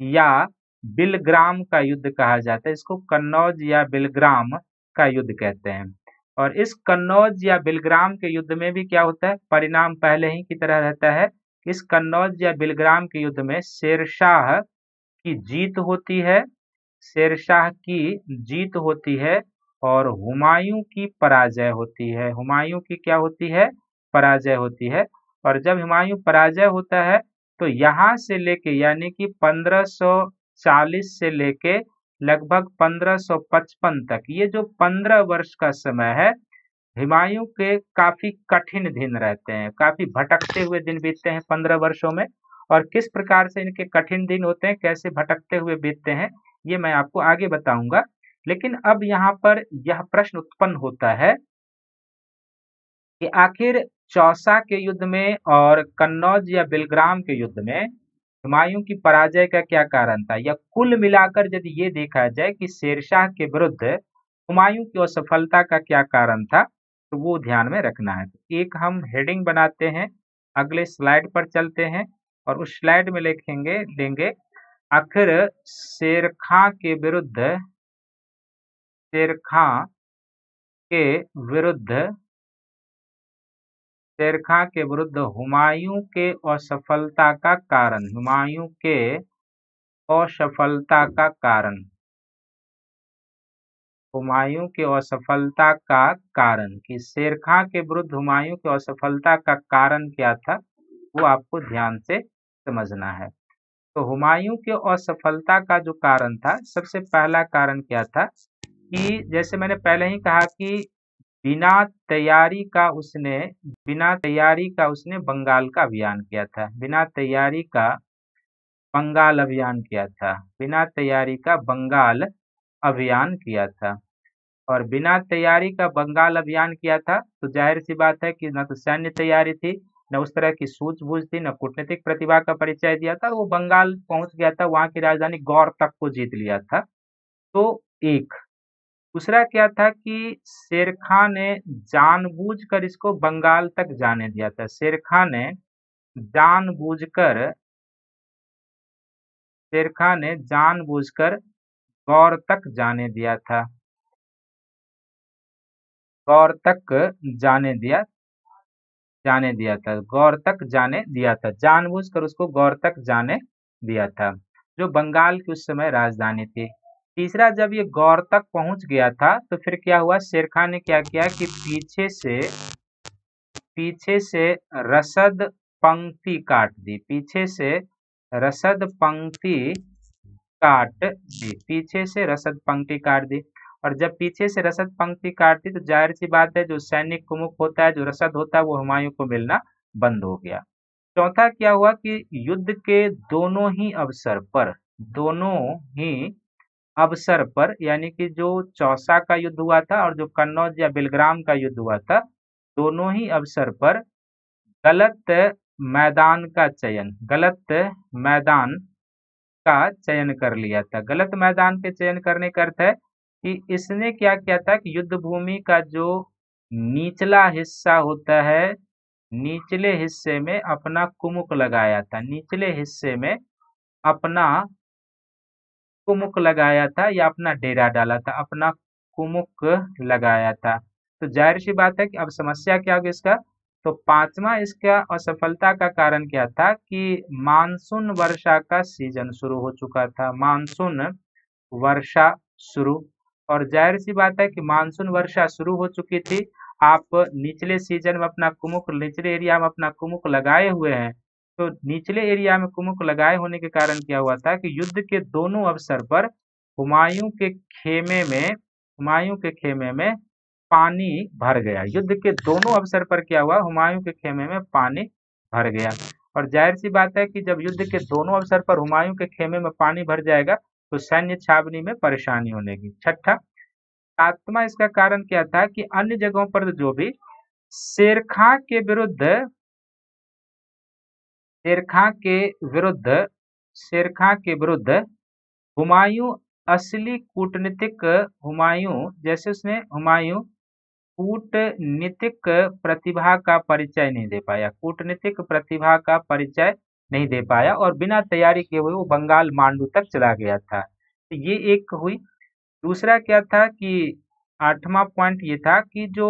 या बिलग्राम का युद्ध कहा जाता है। इसको कन्नौज या बिलग्राम का युद्ध कहते हैं। और इस कन्नौज या बिलग्राम के युद्ध में भी क्या होता है? परिणाम पहले ही की तरह रहता है। इस कन्नौज या बिलग्राम के युद्ध में शेरशाह की जीत होती है। शेरशाह की जीत होती है और हुमायूं की पराजय होती है। हुमायूं की क्या होती है? पराजय होती है। और जब हुमायूं पराजय होता है तो यहाँ से लेके, यानी कि 1540 से लेके लगभग 1555 तक, ये जो 15 वर्ष का समय है, हुमायूं के काफ़ी कठिन दिन रहते हैं, काफ़ी भटकते हुए दिन बीतते हैं पंद्रह वर्षों में। और किस प्रकार से इनके कठिन दिन होते हैं, कैसे भटकते हुए बीतते हैं ये मैं आपको आगे बताऊँगा। लेकिन अब यहाँ पर यह प्रश्न उत्पन्न होता है कि आखिर चौसा के युद्ध में और कन्नौज या बिलग्राम के युद्ध में हुमायूं की पराजय का क्या कारण था? या कुल मिलाकर यदि ये देखा जाए कि शेरशाह के विरुद्ध हुमायूं की असफलता का क्या कारण था तो वो ध्यान में रखना है। तो एक हम हेडिंग बनाते हैं, अगले स्लाइड पर चलते हैं और उस स्लाइड में लिखेंगे लेंगे आखिर शेर खां के विरुद्ध शेर खां के विरुद्ध शेर खां के विरुद्ध हुमायूं के असफलता का कारण, हुमायूं के असफलता का कारण। हुमायूं के असफलता का कारण, कि शेर खां के विरुद्ध हुमायूं के असफलता का कारण क्या था, वो आपको ध्यान से समझना है। तो हुमायूं के असफलता का जो कारण था, सबसे पहला कारण क्या था कि जैसे मैंने पहले ही कहा कि बिना तैयारी का उसने, बिना तैयारी का उसने बंगाल का अभियान किया था। बिना तैयारी का बंगाल अभियान किया था। बिना तैयारी का बंगाल अभियान किया था। और बिना तैयारी का बंगाल अभियान किया था तो ज़ाहिर सी बात है कि न तो सैन्य तैयारी थी न उस तरह की सूझबूझ थी, न कूटनीतिक प्रतिभा का परिचय दिया था, वो बंगाल पहुँच गया था, वहाँ की राजधानी गौर तक को जीत लिया था। तो एक, दूसरा क्या था कि शेर खां ने जानबूझकर इसको बंगाल तक जाने दिया था। शेर खां ने जानबूझकर शेर खां ने जानबूझकर गौर तक जाने दिया था। गौर तक जाने दिया जाने दिया था, गौर तक जाने दिया था, जानबूझकर उसको गौर तक जाने दिया था। जो बंगाल की उस समय राजधानी थी। तीसरा, जब ये गौर तक पहुँच गया था तो फिर क्या हुआ? शेर खान ने क्या किया कि पीछे से पीछे से रसद पंक्ति काट दी, पीछे से रसद पंक्ति काट दी, पीछे से रसद पंक्ति काट दी। और जब पीछे से रसद पंक्ति काटती तो ज़ाहिर सी बात है, जो सैनिक कुमुख होता है, जो रसद होता है, वो हुमायूं को मिलना बंद हो गया। चौथा क्या हुआ कि युद्ध के दोनों ही अवसर पर, दोनों ही अवसर पर, यानी कि जो चौसा का युद्ध हुआ था और जो कन्नौज या बिलग्राम का युद्ध हुआ था, दोनों ही अवसर पर गलत मैदान का चयन, गलत मैदान का चयन कर लिया था। गलत मैदान के चयन करने का अर्थ है कि इसने क्या किया था कि युद्ध भूमि का जो निचला हिस्सा होता है, निचले हिस्से में अपना कुमुक लगाया था। निचले हिस्से में अपना कुमुक लगाया था या अपना डेरा डाला था, अपना कुमुक लगाया था। तो ज़ाहिर सी बात है कि अब समस्या क्या होगी इसका? तो पांचवा इसका असफलता का कारण क्या था कि मानसून वर्षा का सीज़न शुरू हो चुका था। मानसून वर्षा शुरू और ज़ाहिर सी बात है कि मानसून वर्षा शुरू हो चुकी थी। आप निचले सीज़न में अपना कुमुक निचले एरिया में अपना कुमुक लगाए हुए हैं। तो निचले एरिया में कुमुक लगाए होने के कारण क्या हुआ था कि युद्ध के दोनों अवसर पर हुमायूं के खेमे में, हुमायूं के खेमे में पानी भर गया। युद्ध के दोनों अवसर पर क्या हुआ? हुमायूं के खेमे में पानी भर गया। और ज़ाहिर सी बात है कि जब युद्ध के दोनों अवसर पर हुमायूं के खेमे में पानी भर जाएगा तो सैन्य छावनी में परेशानी होने की छठा सातवा इसका कारण क्या था कि अन्य जगहों पर जो भी शेरखा के विरुद्ध शेरखा के विरुद्ध शेरखा के विरुद्ध हुमायूं असली कूटनीतिक हुमायूं, जैसे उसने हुमायूं कूटनीतिक प्रतिभा का परिचय नहीं दे पाया। कूटनीतिक प्रतिभा का परिचय नहीं दे पाया और बिना तैयारी किए हुए वो बंगाल मांडू तक चला गया था। तो ये एक हुई। दूसरा क्या था कि आठवां पॉइंट ये था कि जो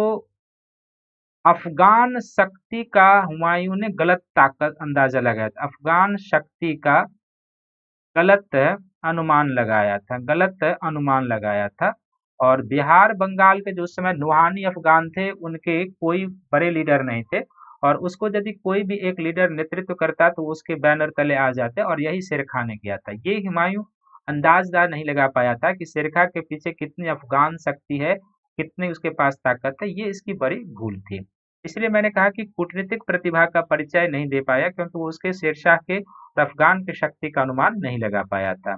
अफगान शक्ति का हुमायूं ने गलत ताकत अंदाज़ा लगाया था। अफगान शक्ति का गलत अनुमान लगाया था, गलत अनुमान लगाया था। और बिहार, बंगाल के जो समय नुहानी अफगान थे, उनके कोई बड़े लीडर नहीं थे। और उसको यदि कोई भी एक लीडर नेतृत्व करता तो उसके बैनर तले आ जाते और यही शेर खां ने किया था। ये हुमायूं अंदाजदार नहीं लगा पाया था कि शेर खां के पीछे कितनी अफगान शक्ति है, कितनी उसके पास ताकत है, ये इसकी बड़ी भूल थी। इसलिए मैंने कहा कि कूटनीतिक प्रतिभा का परिचय नहीं दे पाया क्योंकि वो उसके शेरशाह के अफगान की शक्ति का अनुमान नहीं लगा पाया था।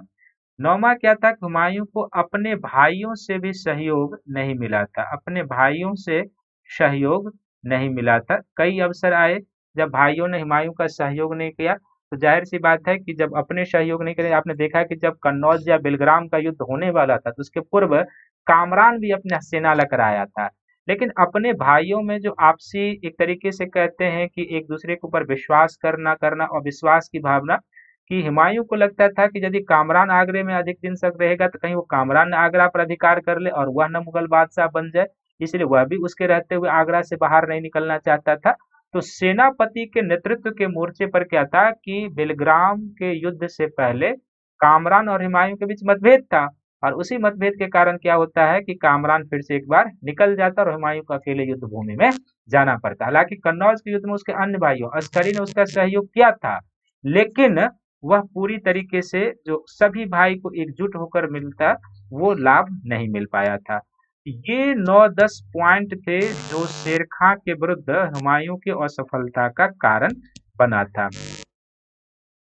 नौमा क्या था हुमायूं को अपने भाइयों से भी सहयोग नहीं मिला था। अपने भाइयों से सहयोग नहीं मिला था। कई अवसर आए, जब भाइयों ने हुमायूं का सहयोग नहीं किया तो ज़ाहिर सी बात है कि जब अपने सहयोग नहीं करें आपने देखा कि जब कन्नौज या बिलग्राम का युद्ध होने वाला था तो उसके पूर्व कामरान भी अपने सेना लेकर आया था। लेकिन अपने भाइयों में जो आपसी एक तरीके से कहते हैं कि एक दूसरे के ऊपर विश्वास करना करना और विश्वास की भावना कि हुमायूं को लगता था कि यदि कामरान आगरे में अधिक दिन तक रहेगा तो कहीं वो कामरान आगरा पर अधिकार कर ले और वह न मुगल बादशाह बन जाए। इसलिए वह भी उसके रहते हुए आगरा से बाहर नहीं निकलना चाहता था। तो सेनापति के नेतृत्व के मोर्चे पर क्या था कि बेलग्राम के युद्ध से पहले कामरान और हुमायूं के बीच मतभेद था। और उसी मतभेद के कारण क्या होता है कि कामरान फिर से एक बार निकल जाता और हुमायूं को अकेले युद्ध भूमि में जाना पड़ता। हालाँकि कन्नौज के युद्ध में उसके अन्य भाइयों अस्करी ने उसका सहयोग किया था। लेकिन वह पूरी तरीके से जो सभी भाई को एकजुट होकर मिलता, वो लाभ नहीं मिल पाया था। ये नौ दस पॉइंट थे जो शेर खां के विरुद्ध हुमायूं की असफलता का कारण बना था।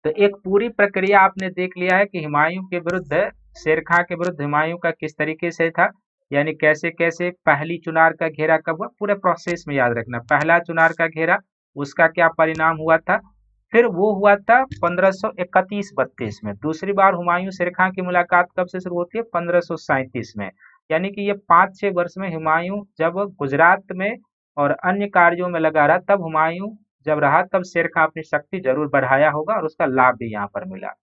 तो एक पूरी प्रक्रिया आपने देख लिया है कि हुमायूं के विरुद्ध शेर खां के विरुद्ध हुमायूं का किस तरीके से था, यानी कैसे कैसे पहली चुनार का घेरा कब हुआ, पूरे प्रोसेस में याद रखना। पहला चुनार का घेरा, उसका क्या परिणाम हुआ था? फिर वो हुआ था 1531 बत्तीस में। दूसरी बार हुमायूं शेर खां की मुलाकात कब से शुरू होती है? पंद्रह में। यानी कि ये पाँच छः वर्ष में हुमायूं जब गुजरात में और अन्य कार्यों में लगा रहा, तब हुमायूं जब रहा, तब शेर खां अपनी शक्ति ज़रूर बढ़ाया होगा और उसका लाभ भी यहाँ पर मिला।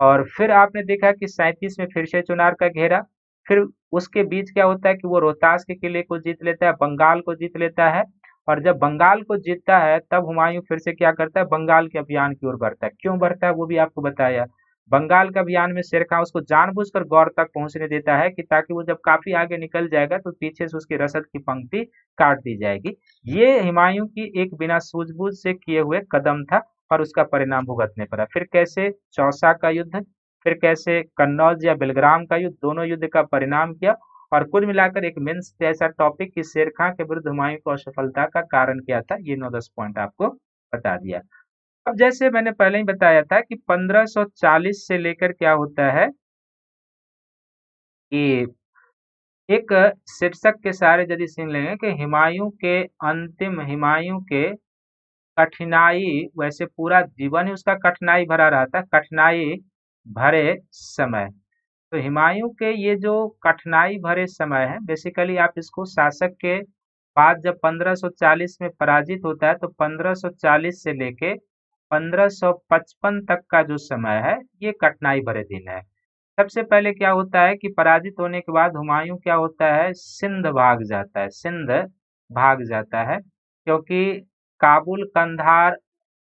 और फिर आपने देखा कि सैंतीस में फिर से चुनार का घेरा, फिर उसके बीच क्या होता है कि वो रोहतास के किले को जीत लेता है, बंगाल को जीत लेता है और जब बंगाल को जीतता है, तब हुमायूं फिर से क्या करता है, बंगाल के अभियान की ओर बढ़ता है। क्यों बढ़ता है, वो भी आपको बताया। बंगाल का अभियान में शेर खां उसको जानबूझकर गौर तक पहुँचने देता है कि ताकि वो जब काफ़ी आगे निकल जाएगा तो पीछे से उसकी रसद की पंक्ति काट दी जाएगी। ये हुमायूं की एक बिना सूझबूझ से किए हुए कदम था और उसका परिणाम भुगतने पड़ा फिर कैसे चौसा का युद्ध, फिर कैसे कन्नौज या बेलग्राम का युद्ध, दोनों युद्ध का परिणाम किया और कुल मिलाकर एक मेंस जैसा टॉपिक की शेर खां के विरुद्ध हुमायूं को असफलता का कारण क्या था, ये नौ दस पॉइंट आपको बता दिया। अब जैसे मैंने पहले ही बताया था कि 1540 से लेकर क्या होता है? कि एक शीर्षक के सारे यदि सीन लेंगे कि हुमायूं के अंतिम, हुमायूं के कठिनाई, वैसे पूरा जीवन ही उसका कठिनाई भरा रहा था, कठिनाई भरे समय। तो हुमायूं के ये जो कठिनाई भरे समय है बेसिकली आप इसको शासक के बाद जब 1540 में पराजित होता है तो 1540 से लेके 1555 तक का जो समय है, ये कठिनाई भरे दिन है। सबसे पहले क्या होता है कि पराजित होने के बाद हुमायूं क्या होता है? सिंध भाग जाता है, सिंध भाग जाता है, क्योंकि काबुल, कंधार,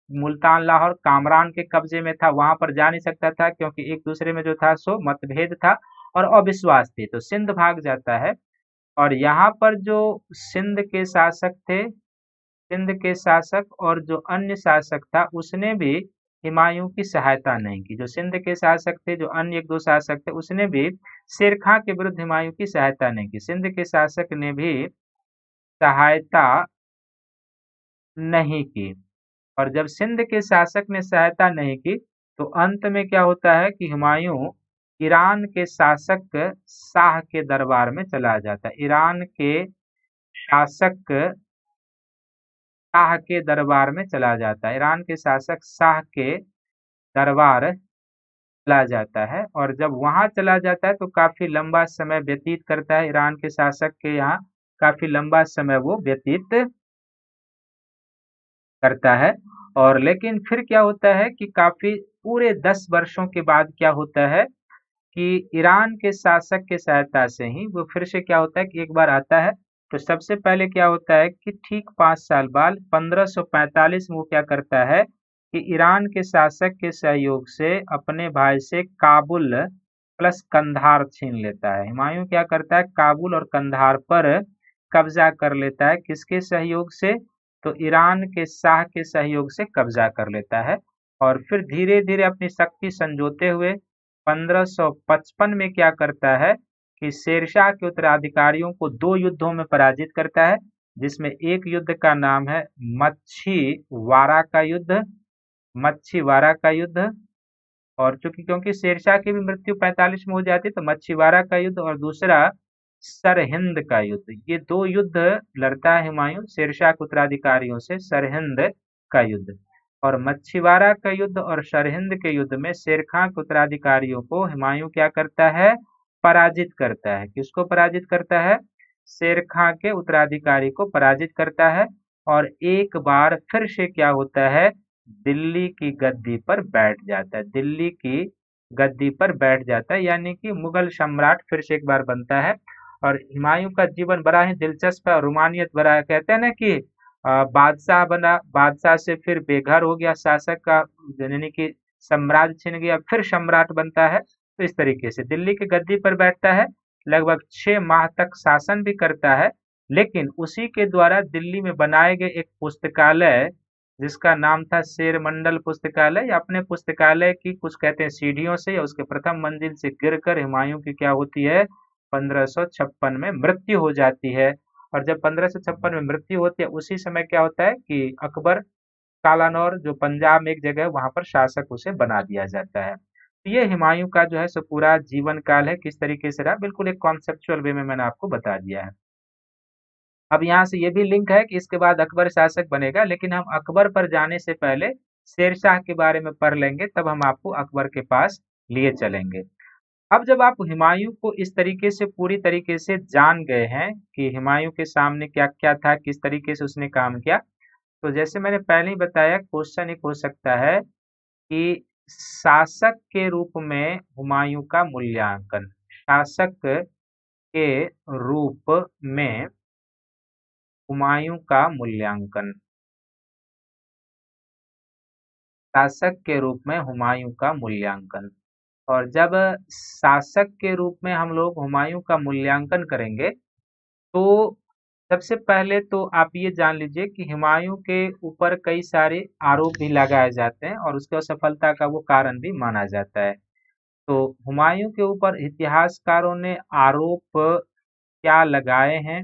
मुल्तान, लाहौर, कामरान के कब्जे में था, वहाँ पर जा नहीं सकता था, क्योंकि एक दूसरे में जो था, सो मतभेद था और अविश्वास थे। तो सिंध भाग जाता है और यहाँ पर जो सिंध के शासक थे सिंध के शासक और जो अन्य शासक था, उसने भी हुमायूं की सहायता नहीं की। जो सिंध के शासक थे, जो अन्य एक दो शासक थे, उसने भी शेर खां के विरुद्ध हुमायूं की सहायता नहीं की। सिंध के शासक ने भी सहायता नहीं की। और जब सिंध के शासक ने सहायता नहीं की तो अंत में क्या होता है कि हुमायूं ईरान के शासक शाह के दरबार में चला जाता है। ईरान के शासक शाह के दरबार में चला जाता है। ईरान के शासक शाह के दरबार चला जाता है और जब वहाँ चला जाता है तो काफ़ी लंबा समय व्यतीत करता है। ईरान के शासक के यहाँ काफ़ी लंबा समय वो व्यतीत करता है और लेकिन फिर क्या होता है कि काफ़ी पूरे दस वर्षों के बाद क्या होता है कि ईरान के शासक के सहायता से ही वो फिर से क्या होता है कि एक बार आता है तो सबसे पहले क्या होता है कि ठीक पाँच साल बाद 1545 में वो क्या करता है कि ईरान के शासक के सहयोग से अपने भाई से काबुल प्लस कंधार छीन लेता है। हुमायूं क्या करता है? काबुल और कंधार पर कब्जा कर लेता है। किसके सहयोग से? तो ईरान के शाह के सहयोग से कब्जा कर लेता है और फिर धीरे धीरे अपनी शक्ति संजोते हुए 1555 में क्या करता है कि शेरशाह के उत्तराधिकारियों को दो युद्धों में पराजित करता है, जिसमें एक युद्ध का नाम है मच्छी वारा का युद्ध मच्छी वारा का युद्ध। और चूँकि, क्योंकि शेरशाह की भी मृत्यु 45 में हो जाती तो मच्छीवारा का युद्ध और दूसरा सरहिंद का युद्ध। ये दो युद्ध लड़ता है हुमायूं, शेरशाह के उत्तराधिकारियों से सरहिंद का युद्ध। और मच्छीवारा का युद्ध और सरहिंद के युद्ध में शेर खां के उत्तराधिकारियों को हुमायूं क्या करता है? पराजित करता है। किसको पराजित करता है? शेर खां के उत्तराधिकारी को पराजित करता है और एक बार फिर से क्या होता है? दिल्ली की गद्दी पर बैठ जाता है। दिल्ली की गद्दी पर बैठ जाता है, यानी कि मुगल सम्राट फिर से एक बार बनता है और हुमायूं का जीवन बड़ा ही दिलचस्प है रोमानियत बड़ा है। कहते हैं ना कि बादशाह बना, बादशाह से फिर बेघर हो गया, शासक का, यानी कि सम्राट छिन गया, फिर सम्राट बनता है। तो इस तरीके से दिल्ली की गद्दी पर बैठता है, लगभग छह माह तक शासन भी करता है, लेकिन उसी के द्वारा दिल्ली में बनाए गए एक पुस्तकालय, जिसका नाम था शेर मंडल पुस्तकालय अपने पुस्तकालय की कुछ कहते हैं सीढ़ियों से या उसके प्रथम मंजिल से गिरकर हुमायूं की क्या होती है, पंद्रह में मृत्यु हो जाती है। और जब पंद्रह में मृत्यु होती है, उसी समय क्या होता है कि अकबर, कालानौर, जो पंजाब में एक जगह है, वहाँ पर शासक उसे बना दिया जाता है। ये हुमायूं का जो है सो पूरा जीवन काल है, किस तरीके से रहा? बिल्कुल एक कॉन्सेप्चुअल वे में मैंने आपको बता दिया है। अब यहाँ से ये भी लिंक है कि इसके बाद अकबर शासक बनेगा, लेकिन हम अकबर पर जाने से पहले शेरशाह के बारे में पढ़ लेंगे, तब हम आपको अकबर के पास लिए चलेंगे। अब जब आप हुमायूं को इस तरीके से, पूरी तरीके से जान गए हैं कि हुमायूं के सामने क्या क्या था, किस तरीके से उसने काम किया तो जैसे मैंने पहले ही बताया, क्वेश्चन एक हो सकता है कि शासक के रूप में हुमायूं का मूल्यांकन। शासक के रूप में हुमायूं का मूल्यांकन। शासक के रूप में हुमायूं का मूल्यांकन। और जब शासक के रूप में हम लोग हुमायूं का मूल्यांकन करेंगे तो सबसे पहले तो आप ये जान लीजिए कि हुमायूं के ऊपर कई सारे आरोप भी लगाए जाते हैं और उसके असफलता का वो कारण भी माना जाता है। तो हुमायूं के ऊपर इतिहासकारों ने आरोप क्या लगाए हैं,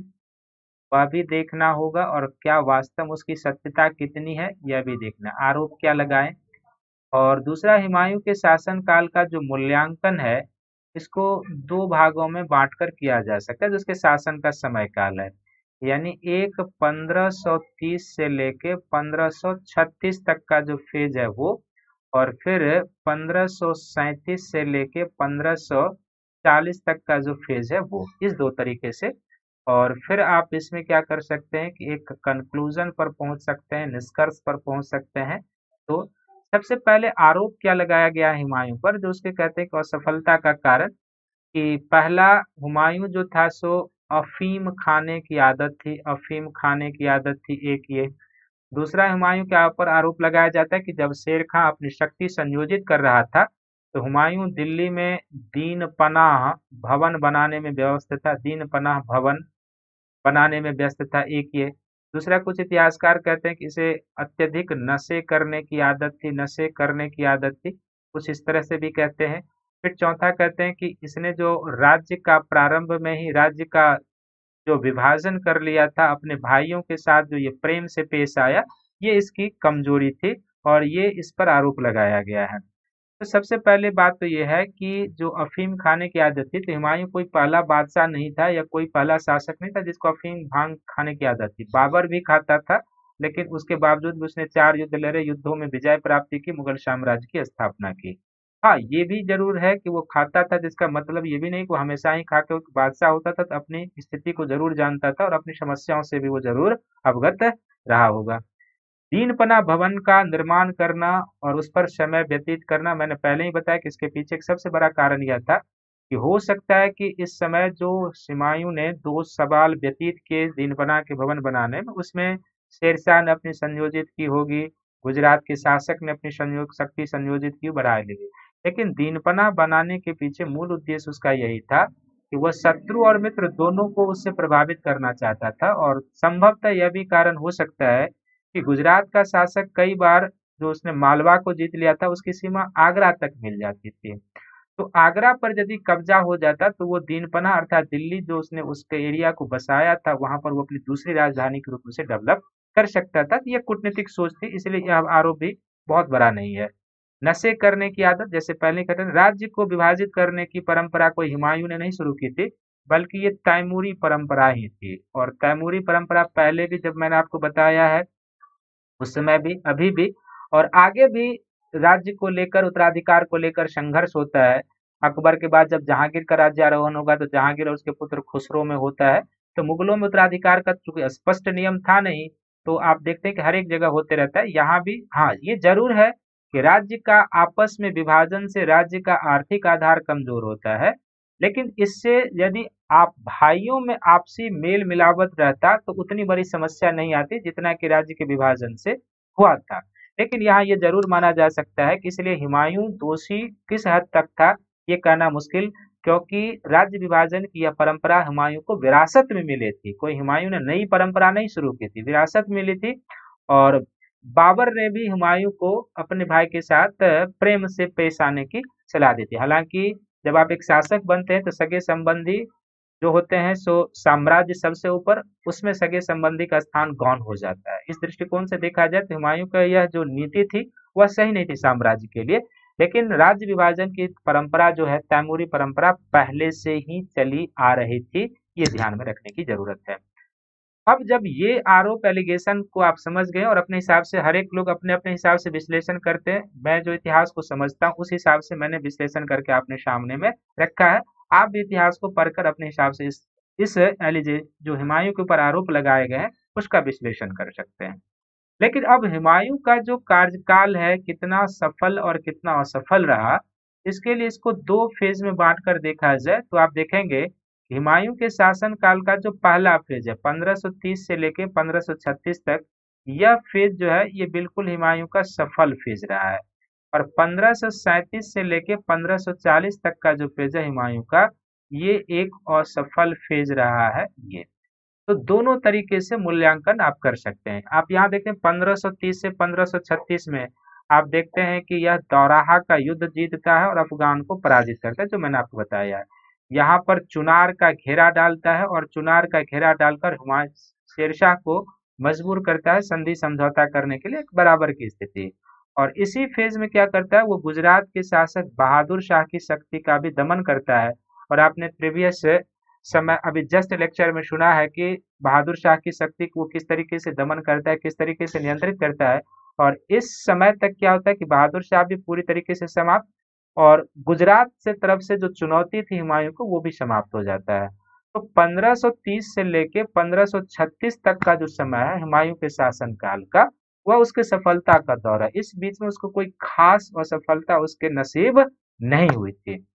वह भी देखना होगा और क्या वास्तव में उसकी सत्यता कितनी है, यह भी देखना। आरोप क्या लगाए? और दूसरा, हुमायूं के शासनकाल का जो मूल्यांकन है, इसको दो भागों में बांटकर किया जा सकता है, जिसके शासन का समय काल है। यानी एक 1530 से लेके 1536 तक का जो फ़ेज़ है वो, और फिर पंद्रह से लेके 1540 तक का जो फ़ेज़ है वो, इस दो तरीके से। और फिर आप इसमें क्या कर सकते हैं कि एक कंक्लूजन पर पहुँच सकते हैं, निष्कर्ष पर पहुँच सकते हैं। तो सबसे पहले आरोप क्या लगाया गया हुमायूं पर, जो उसके कहते हैं कि असफलता का कारण कि पहला हुमायूं जो था सो अफीम खाने की आदत थी, अफीम खाने की आदत थी एक ये। दूसरा, हुमायूं के ऊपर आरोप लगाया जाता है कि जब शेर खां अपनी शक्ति संयोजित कर रहा था तो हुमायूं दिल्ली में दीन पनाह भवन बनाने में व्यवस्था था, दीन पनाह भवन बनाने में व्यस्त था एक ये। दूसरा, कुछ इतिहासकार कहते हैं कि इसे अत्यधिक नशे करने की आदत थी, नशे करने की आदत थी, कुछ इस तरह से भी कहते हैं। फिर चौथा कहते हैं कि इसने जो राज्य का प्रारंभ में ही राज्य का जो विभाजन कर लिया था, अपने भाइयों के साथ जो ये प्रेम से पेश आया, ये इसकी कमज़ोरी थी और ये इस पर आरोप लगाया गया है। तो सबसे पहले बात तो ये है कि जो अफीम खाने की आदत थी तो हुमायूं कोई पहला बादशाह नहीं था या कोई पहला शासक नहीं था जिसको अफीम भाँग खाने की आदत थी। बाबर भी खाता था, लेकिन उसके बावजूद भी उसने चार युद्ध लड़े, युद्धों में विजय प्राप्ति की, मुगल साम्राज्य की स्थापना की। हाँ ये भी ज़रूर है कि वो खाता था, जिसका मतलब ये भी नहीं कि वो हमेशा ही खा के बादशाह होता था तो अपनी स्थिति को ज़रूर जानता था और अपनी समस्याओं से भी वो ज़रूर अवगत रहा होगा। दीनपना भवन का निर्माण करना और उस पर समय व्यतीत करना, मैंने पहले ही बताया कि इसके पीछे एक सबसे बड़ा कारण यह था कि हो सकता है कि इस समय जो सिमायु ने दो सवाल व्यतीत किए दीनपना के भवन बनाने में, उसमें शेरशाह ने अपनी संयोजित की होगी, गुजरात के शासक ने अपनी संयोग शक्ति संयोजित की बढ़ाई ली लेकिन दीनपना बनाने के पीछे मूल उद्देश्य उसका यही था कि वह शत्रु और मित्र दोनों को उससे प्रभावित करना चाहता था और संभवतः यह भी कारण हो सकता है कि गुजरात का शासक कई बार जो उसने मालवा को जीत लिया था, उसकी सीमा आगरा तक मिल जाती थी। तो आगरा पर यदि कब्जा हो जाता तो वो दीनपना अर्थात दिल्ली जो उसने उसके एरिया को बसाया था, वहाँ पर वो अपनी दूसरी राजधानी के रूप में से डेवलप कर सकता था। तो यह कूटनीतिक सोच थी, इसलिए यह आरोप भी बहुत बड़ा नहीं है। नशे करने की आदत, जैसे पहले कहते हैं राज्य को विभाजित करने की परंपरा कोई हुमायूं ने नहीं शुरू की थी, बल्कि ये तैमूरी परंपरा ही थी। और तैमूरी परंपरा पहले भी, जब मैंने आपको बताया है, उस समय भी, अभी भी, और आगे भी राज्य को लेकर, उत्तराधिकार को लेकर संघर्ष होता है। अकबर के बाद जब जहांगीर का राज्य आरोहण होगा तो जहांगीर और उसके पुत्र खुसरो में होता है। तो मुगलों में उत्तराधिकार का चूँकि स्पष्ट नियम था नहीं तो आप देखते हैं कि हर एक जगह होते रहता है। यहाँ भी हाँ ये ज़रूर है कि राज्य का आपस में विभाजन से राज्य का आर्थिक आधार कमज़ोर होता है। लेकिन इससे यदि आप भाइयों में आपसी मेल मिलावट रहता तो उतनी बड़ी समस्या नहीं आती जितना कि राज्य के विभाजन से हुआ था। लेकिन यहाँ ये ज़रूर माना जा सकता है कि इसलिए हुमायूं दोषी किस हद तक था, ये कहना मुश्किल, क्योंकि राज्य विभाजन की यह परंपरा हुमायूं को विरासत में मिली थी। कोई हुमायूं ने नई परंपरा नहीं शुरू की थी। विरासत मिली थी और बाबर ने भी हुमायूं को अपने भाई के साथ प्रेम से पेश आने की सलाह दी थी। हालाँकि जब आप एक शासक बनते हैं तो सगे संबंधी जो होते हैं सो साम्राज्य सबसे ऊपर, उसमें सगे संबंधी का स्थान गौन हो जाता है। इस दृष्टिकोण से देखा जाए तो हुमायूं का यह जो नीति थी, वह सही नहीं थी साम्राज्य के लिए। लेकिन राज्य विभाजन की परंपरा जो है, तैमूरी परंपरा पहले से ही चली आ रही थी, ये ध्यान में रखने की ज़रूरत है। अब जब ये आरोप एलिगेशन को आप समझ गए और अपने हिसाब से हर एक लोग अपने अपने हिसाब से विश्लेषण करते हैं, मैं जो इतिहास को समझता हूँ, उस हिसाब से मैंने विश्लेषण करके अपने सामने में रखा है। आप भी इतिहास को पढ़कर अपने हिसाब से इस इस एलिजे, जो हुमायूं के ऊपर आरोप लगाए गए हैं, उसका विश्लेषण कर सकते हैं। लेकिन अब हुमायूं का जो कार्यकाल है, कितना सफल और कितना असफल रहा, इसके लिए इसको दो फ़ेज़ में बांट कर देखा जाए तो आप देखेंगे हुमायूं के शासन काल का जो पहला फ़ेज़ है 1530 से लेके 1536 तक, यह फ़ेज़ जो है, ये बिल्कुल हुमायूं का सफल फ़ेज़ रहा है। और पंद्रह से लेके 1540 तक का जो फ़ेज़ है, हुमायूं का, ये एक असफल फ़ेज़ रहा है ये। तो दोनों तरीके से मूल्यांकन आप कर सकते हैं। आप यहाँ देखें 1530 से 1536 में आप देखते हैं कि यह दौराहा का युद्ध जीतता है और अफगान को पराजित करता है, जो मैंने आपको बताया है। यहाँ पर चुनार का घेरा डालता है और चुनार का घेरा डालकर हुमायूं शेरशाह को मजबूर करता है संधि समझौता करने के लिए एक बराबर की स्थिति। और इसी फ़ेज़ में क्या करता है? वो गुजरात के शासक बहादुर शाह की शक्ति का भी दमन करता है। और आपने प्रीवियस समय, अभी जस्ट लेक्चर में सुना है कि बहादुर शाह की शक्ति को किस तरीके से दमन करता है, किस तरीके से नियंत्रित करता है। और इस समय तक क्या होता है कि बहादुर शाह भी पूरी तरीके से समाप्त और गुजरात से तरफ़ से जो चुनौती थी हुमायूं को, वो भी समाप्त हो जाता है। तो 1530 से लेके 1536 तक का जो समय है, हुमायूं के शासन काल का, वह उसके सफलता का दौर है। इस बीच में उसको कोई खास असफलता उसके नसीब नहीं हुई थी।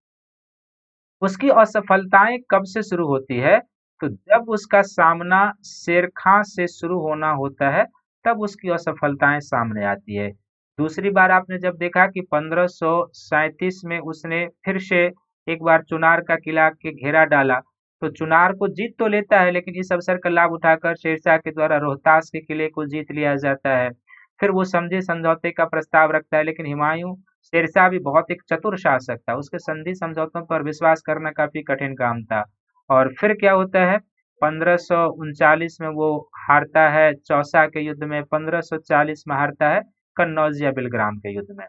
उसकी असफलताएँ कब से शुरू होती है? तो जब उसका सामना शेर खां से शुरू होना होता है, तब उसकी असफलताएँ सामने आती है। दूसरी बार आपने जब देखा कि पंद्रह में उसने फिर से एक बार चुनार का किला के घेरा डाला तो चुनार को जीत तो लेता है, लेकिन इस अवसर का लाभ उठाकर शेरशाह के द्वारा रोहतास के किले को जीत लिया जाता है। फिर वो समझे, समझौते का प्रस्ताव रखता है, लेकिन हुमायूं शेरशाह भी बहुत एक चतुर शासक था। उसके संधि समझौतों पर विश्वास करना काफ़ी कठिन काम था। और फिर क्या होता है? पंद्रह में वो हारता है, चौसा के युद्ध में 1540 में हारता है कन्नौज या बिलग्राम के युद्ध में।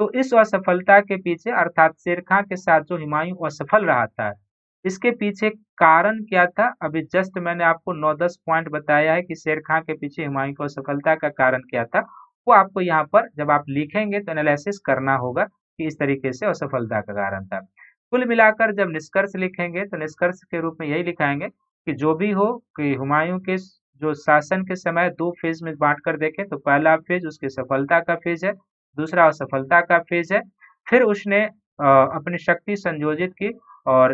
तो इस असफलता के पीछे, अर्थात शेर खां के साथ जो हुमायूं असफल रहा था, इसके पीछे कारण क्या था? अभी जस्ट मैंने आपको नौ दस पॉइंट बताया है कि शेर खां के पीछे हुमायूं की असफलता का कारण क्या था। वो आपको यहाँ पर जब आप लिखेंगे तो एनालिसिस करना होगा कि इस तरीके से असफलता का कारण था। कुल मिलाकर जब निष्कर्ष लिखेंगे तो निष्कर्ष के रूप में यही लिखाएँगे कि जो भी हो, कि हुमायूं के जो शासन के समय दो फ़ेज़ में बांट कर देखें तो पहला फ़ेज़ उसकी सफलता का फ़ेज़ है, दूसरा असफलता का फ़ेज़ है। फिर उसने अपनी शक्ति संयोजित की और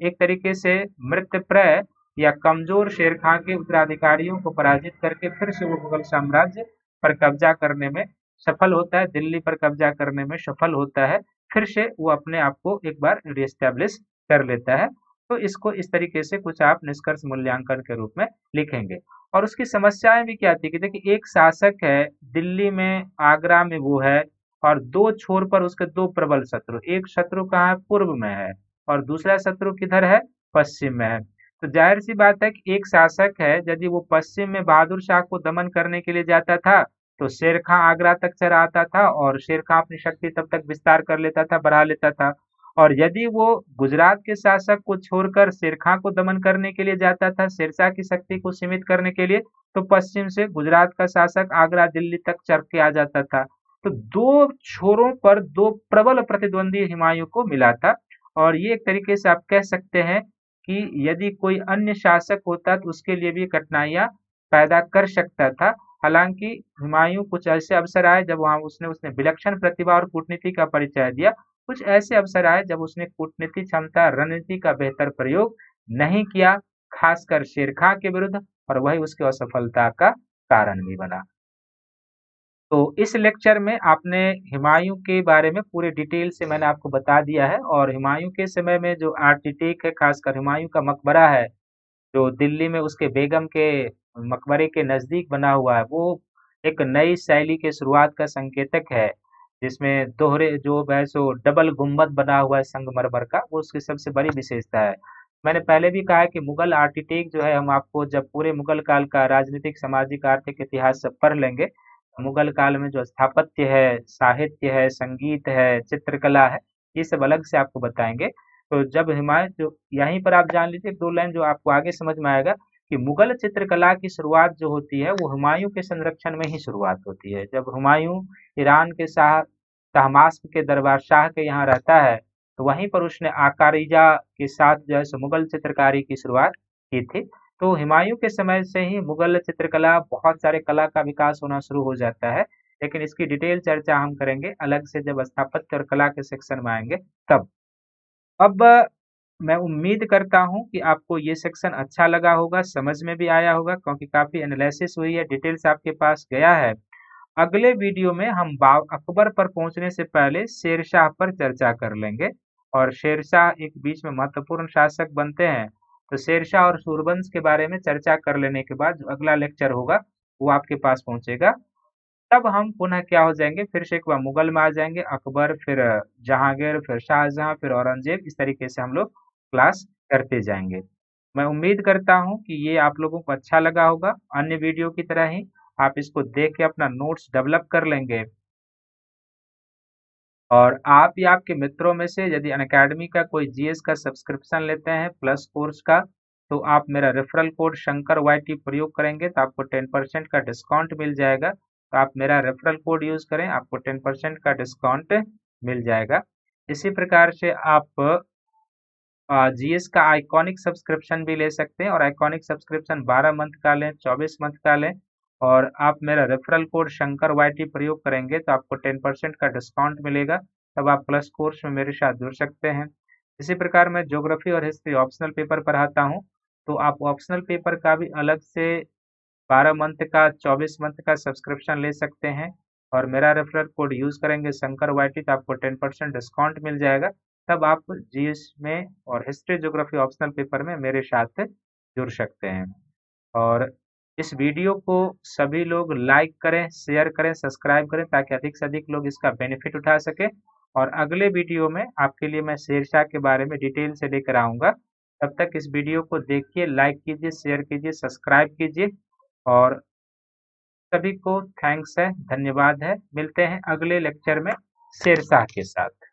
एक तरीके से मृत प्रय या कमज़ोर शेर खां के उत्तराधिकारियों को पराजित करके फिर से वो मुगल साम्राज्य पर कब्जा करने में सफल होता है, दिल्ली पर कब्जा करने में सफल होता है। फिर से वो अपने आप को एक बार रिस्टेब्लिश कर लेता है। तो इसको इस तरीके से कुछ आप निष्कर्ष मूल्यांकन के रूप में लिखेंगे। और उसकी समस्याएँ भी क्या थी कि देखिए, एक शासक है, दिल्ली में, आगरा में वो है और दो छोर पर उसके दो प्रबल शत्रु, एक शत्रु कहाँ है? पूर्व में है और दूसरा शत्रु किधर है? पश्चिम में है। तो ज़ाहिर सी बात है कि एक शासक है, यदि वो पश्चिम में बहादुर शाह को दमन करने के लिए जाता था तो शेर खां आगरा तक चला आता था और शेर खां अपनी शक्ति तब तक विस्तार कर लेता था, बढ़ा लेता था। और यदि वो गुजरात के शासक को छोड़कर शेरखा को दमन करने के लिए जाता था, शेरशाह की शक्ति को सीमित करने के लिए तो पश्चिम से गुजरात का शासक आगरा, दिल्ली तक चढ़ के आ जाता था। तो दो छोरों पर दो प्रबल प्रतिद्वंदी हिमायू को मिला था। और ये एक तरीके से आप कह सकते हैं कि यदि कोई अन्य शासक होता तो उसके लिए भी कठिनाइयाँ पैदा कर सकता था। हालाँकि हुमायूं कुछ ऐसे अवसर आए जब वहाँ उसने उसने विलक्षण प्रतिभा और कूटनीति का परिचय दिया। कुछ ऐसे अवसर आए जब उसने कूटनीति क्षमता, रणनीति का बेहतर प्रयोग नहीं किया, खासकर शेरखा के विरुद्ध, और वही उसकी असफलता का कारण भी बना। तो इस लेक्चर में आपने हुमायूं के बारे में पूरे डिटेल से मैंने आपको बता दिया है, और हुमायूं के समय में जो आर्टिटेक है, खासकर हुमायूं का मकबरा है, जो दिल्ली में उसके बेगम के मकबरे के नज़दीक बना हुआ है, वो एक नई शैली के शुरुआत का संकेतक है। जिसमें दोहरे जो है सो डबल गुंबद बना हुआ है संगमरमर का, वो उसकी सबसे बड़ी विशेषता है। मैंने पहले भी कहा है कि मुगल आर्टिटेक जो है, हम आपको जब पूरे मुगल काल का राजनीतिक, सामाजिक, आर्थिक इतिहास सब पढ़ लेंगे मुगल काल में जो स्थापत्य है, साहित्य है, संगीत है, चित्रकला है, ये सब अलग से आपको बताएँगे। तो जब हिमायत जो, यहीं पर आप जान लीजिए, दो लाइन जो आपको आगे समझ में आएगा कि मुगल चित्रकला की शुरुआत जो होती है, वो हुमायूं के संरक्षण में ही शुरुआत होती है। जब हुमायूं ईरान के शाह तहमास्प के दरबार शाह के यहाँ रहता है तो वहीं पर उसने आकारीजा के साथ जो है मुगल चित्रकारी की शुरुआत की थी। तो हुमायूं के समय से ही मुगल चित्रकला, बहुत सारे कला का विकास होना शुरू हो जाता है, लेकिन इसकी डिटेल चर्चा हम करेंगे, अलग से जब स्थापत्य और कला के सेक्शन में आएँगे तब। अब मैं उम्मीद करता हूँ कि आपको ये सेक्शन अच्छा लगा होगा, समझ में भी आया होगा, क्योंकि काफ़ी एनालिसिस हुई है डिटेल्स आपके पास गया है। अगले वीडियो में हम अकबर पर पहुँचने से पहले शेरशाह पर चर्चा कर लेंगे, और शेरशाह एक बीच में महत्वपूर्ण शासक बनते हैं। तो शेरशाह और सूरवंश के बारे में चर्चा कर लेने के बाद जो अगला लेक्चर होगा, वो आपके पास पहुंचेगा। तब हम पुनः क्या हो जाएँगे, फिर से एक बार मुगल में आ जाएँगे, अकबर, फिर जहांगीर, फिर शाहजहां, फिर औरंगज़ेब, इस तरीके से हम लोग क्लास करते जाएँगे। मैं उम्मीद करता हूँ कि ये आप लोगों को अच्छा लगा होगा। अन्य वीडियो की तरह ही आप इसको देख के अपना नोट्स डेवलप कर लेंगे। और आप या आपके मित्रों में से यदि अन का कोई जीएस का सब्सक्रिप्शन लेते हैं प्लस कोर्स का तो आप मेरा रेफरल कोड शंकर वाईटी प्रयोग करेंगे तो आपको टेन परसेंट का डिस्काउंट मिल जाएगा। तो आप मेरा रेफरल कोड यूज़ करें, आपको टेन परसेंट का डिस्काउंट मिल जाएगा। इसी प्रकार से आप जीएस का आइकॉनिक सब्सक्रिप्शन भी ले सकते हैं और आइकॉनिक सब्सक्रिप्शन 12 मंथ का लें 24 मंथ का लें और आप मेरा रेफरल कोड शंकर वाईटी प्रयोग करेंगे तो आपको 10 परसेंट का डिस्काउंट मिलेगा। तब आप प्लस कोर्स में मेरे साथ जुड़ सकते हैं। इसी प्रकार मैं ज्योग्राफी और हिस्ट्री ऑप्शनल पेपर पढ़ाता हूँ। तो आप ऑप्शनल पेपर का भी अलग से 12 मंथ का 24 मंथ का सब्सक्रिप्शन ले सकते हैं और मेरा रेफरल कोड यूज़ करेंगे शंकर वाईटी तो आपको टेन परसेंट डिस्काउंट मिल जाएगा। तब आप जीएस में और हिस्ट्री ज्योग्राफी ऑप्शनल पेपर में मेरे साथ जुड़ सकते हैं। और इस वीडियो को सभी लोग लाइक करें शेयर करें सब्सक्राइब करें ताकि अधिक से अधिक लोग इसका बेनिफिट उठा सके। और अगले वीडियो में आपके लिए मैं शेरशाह के बारे में डिटेल से लेकर आऊँगा। तब तक इस वीडियो को देखिए लाइक कीजिए शेयर कीजिए सब्सक्राइब कीजिए। और सभी को थैंक्स है, धन्यवाद है। मिलते हैं अगले लेक्चर में शेरशाह के साथ।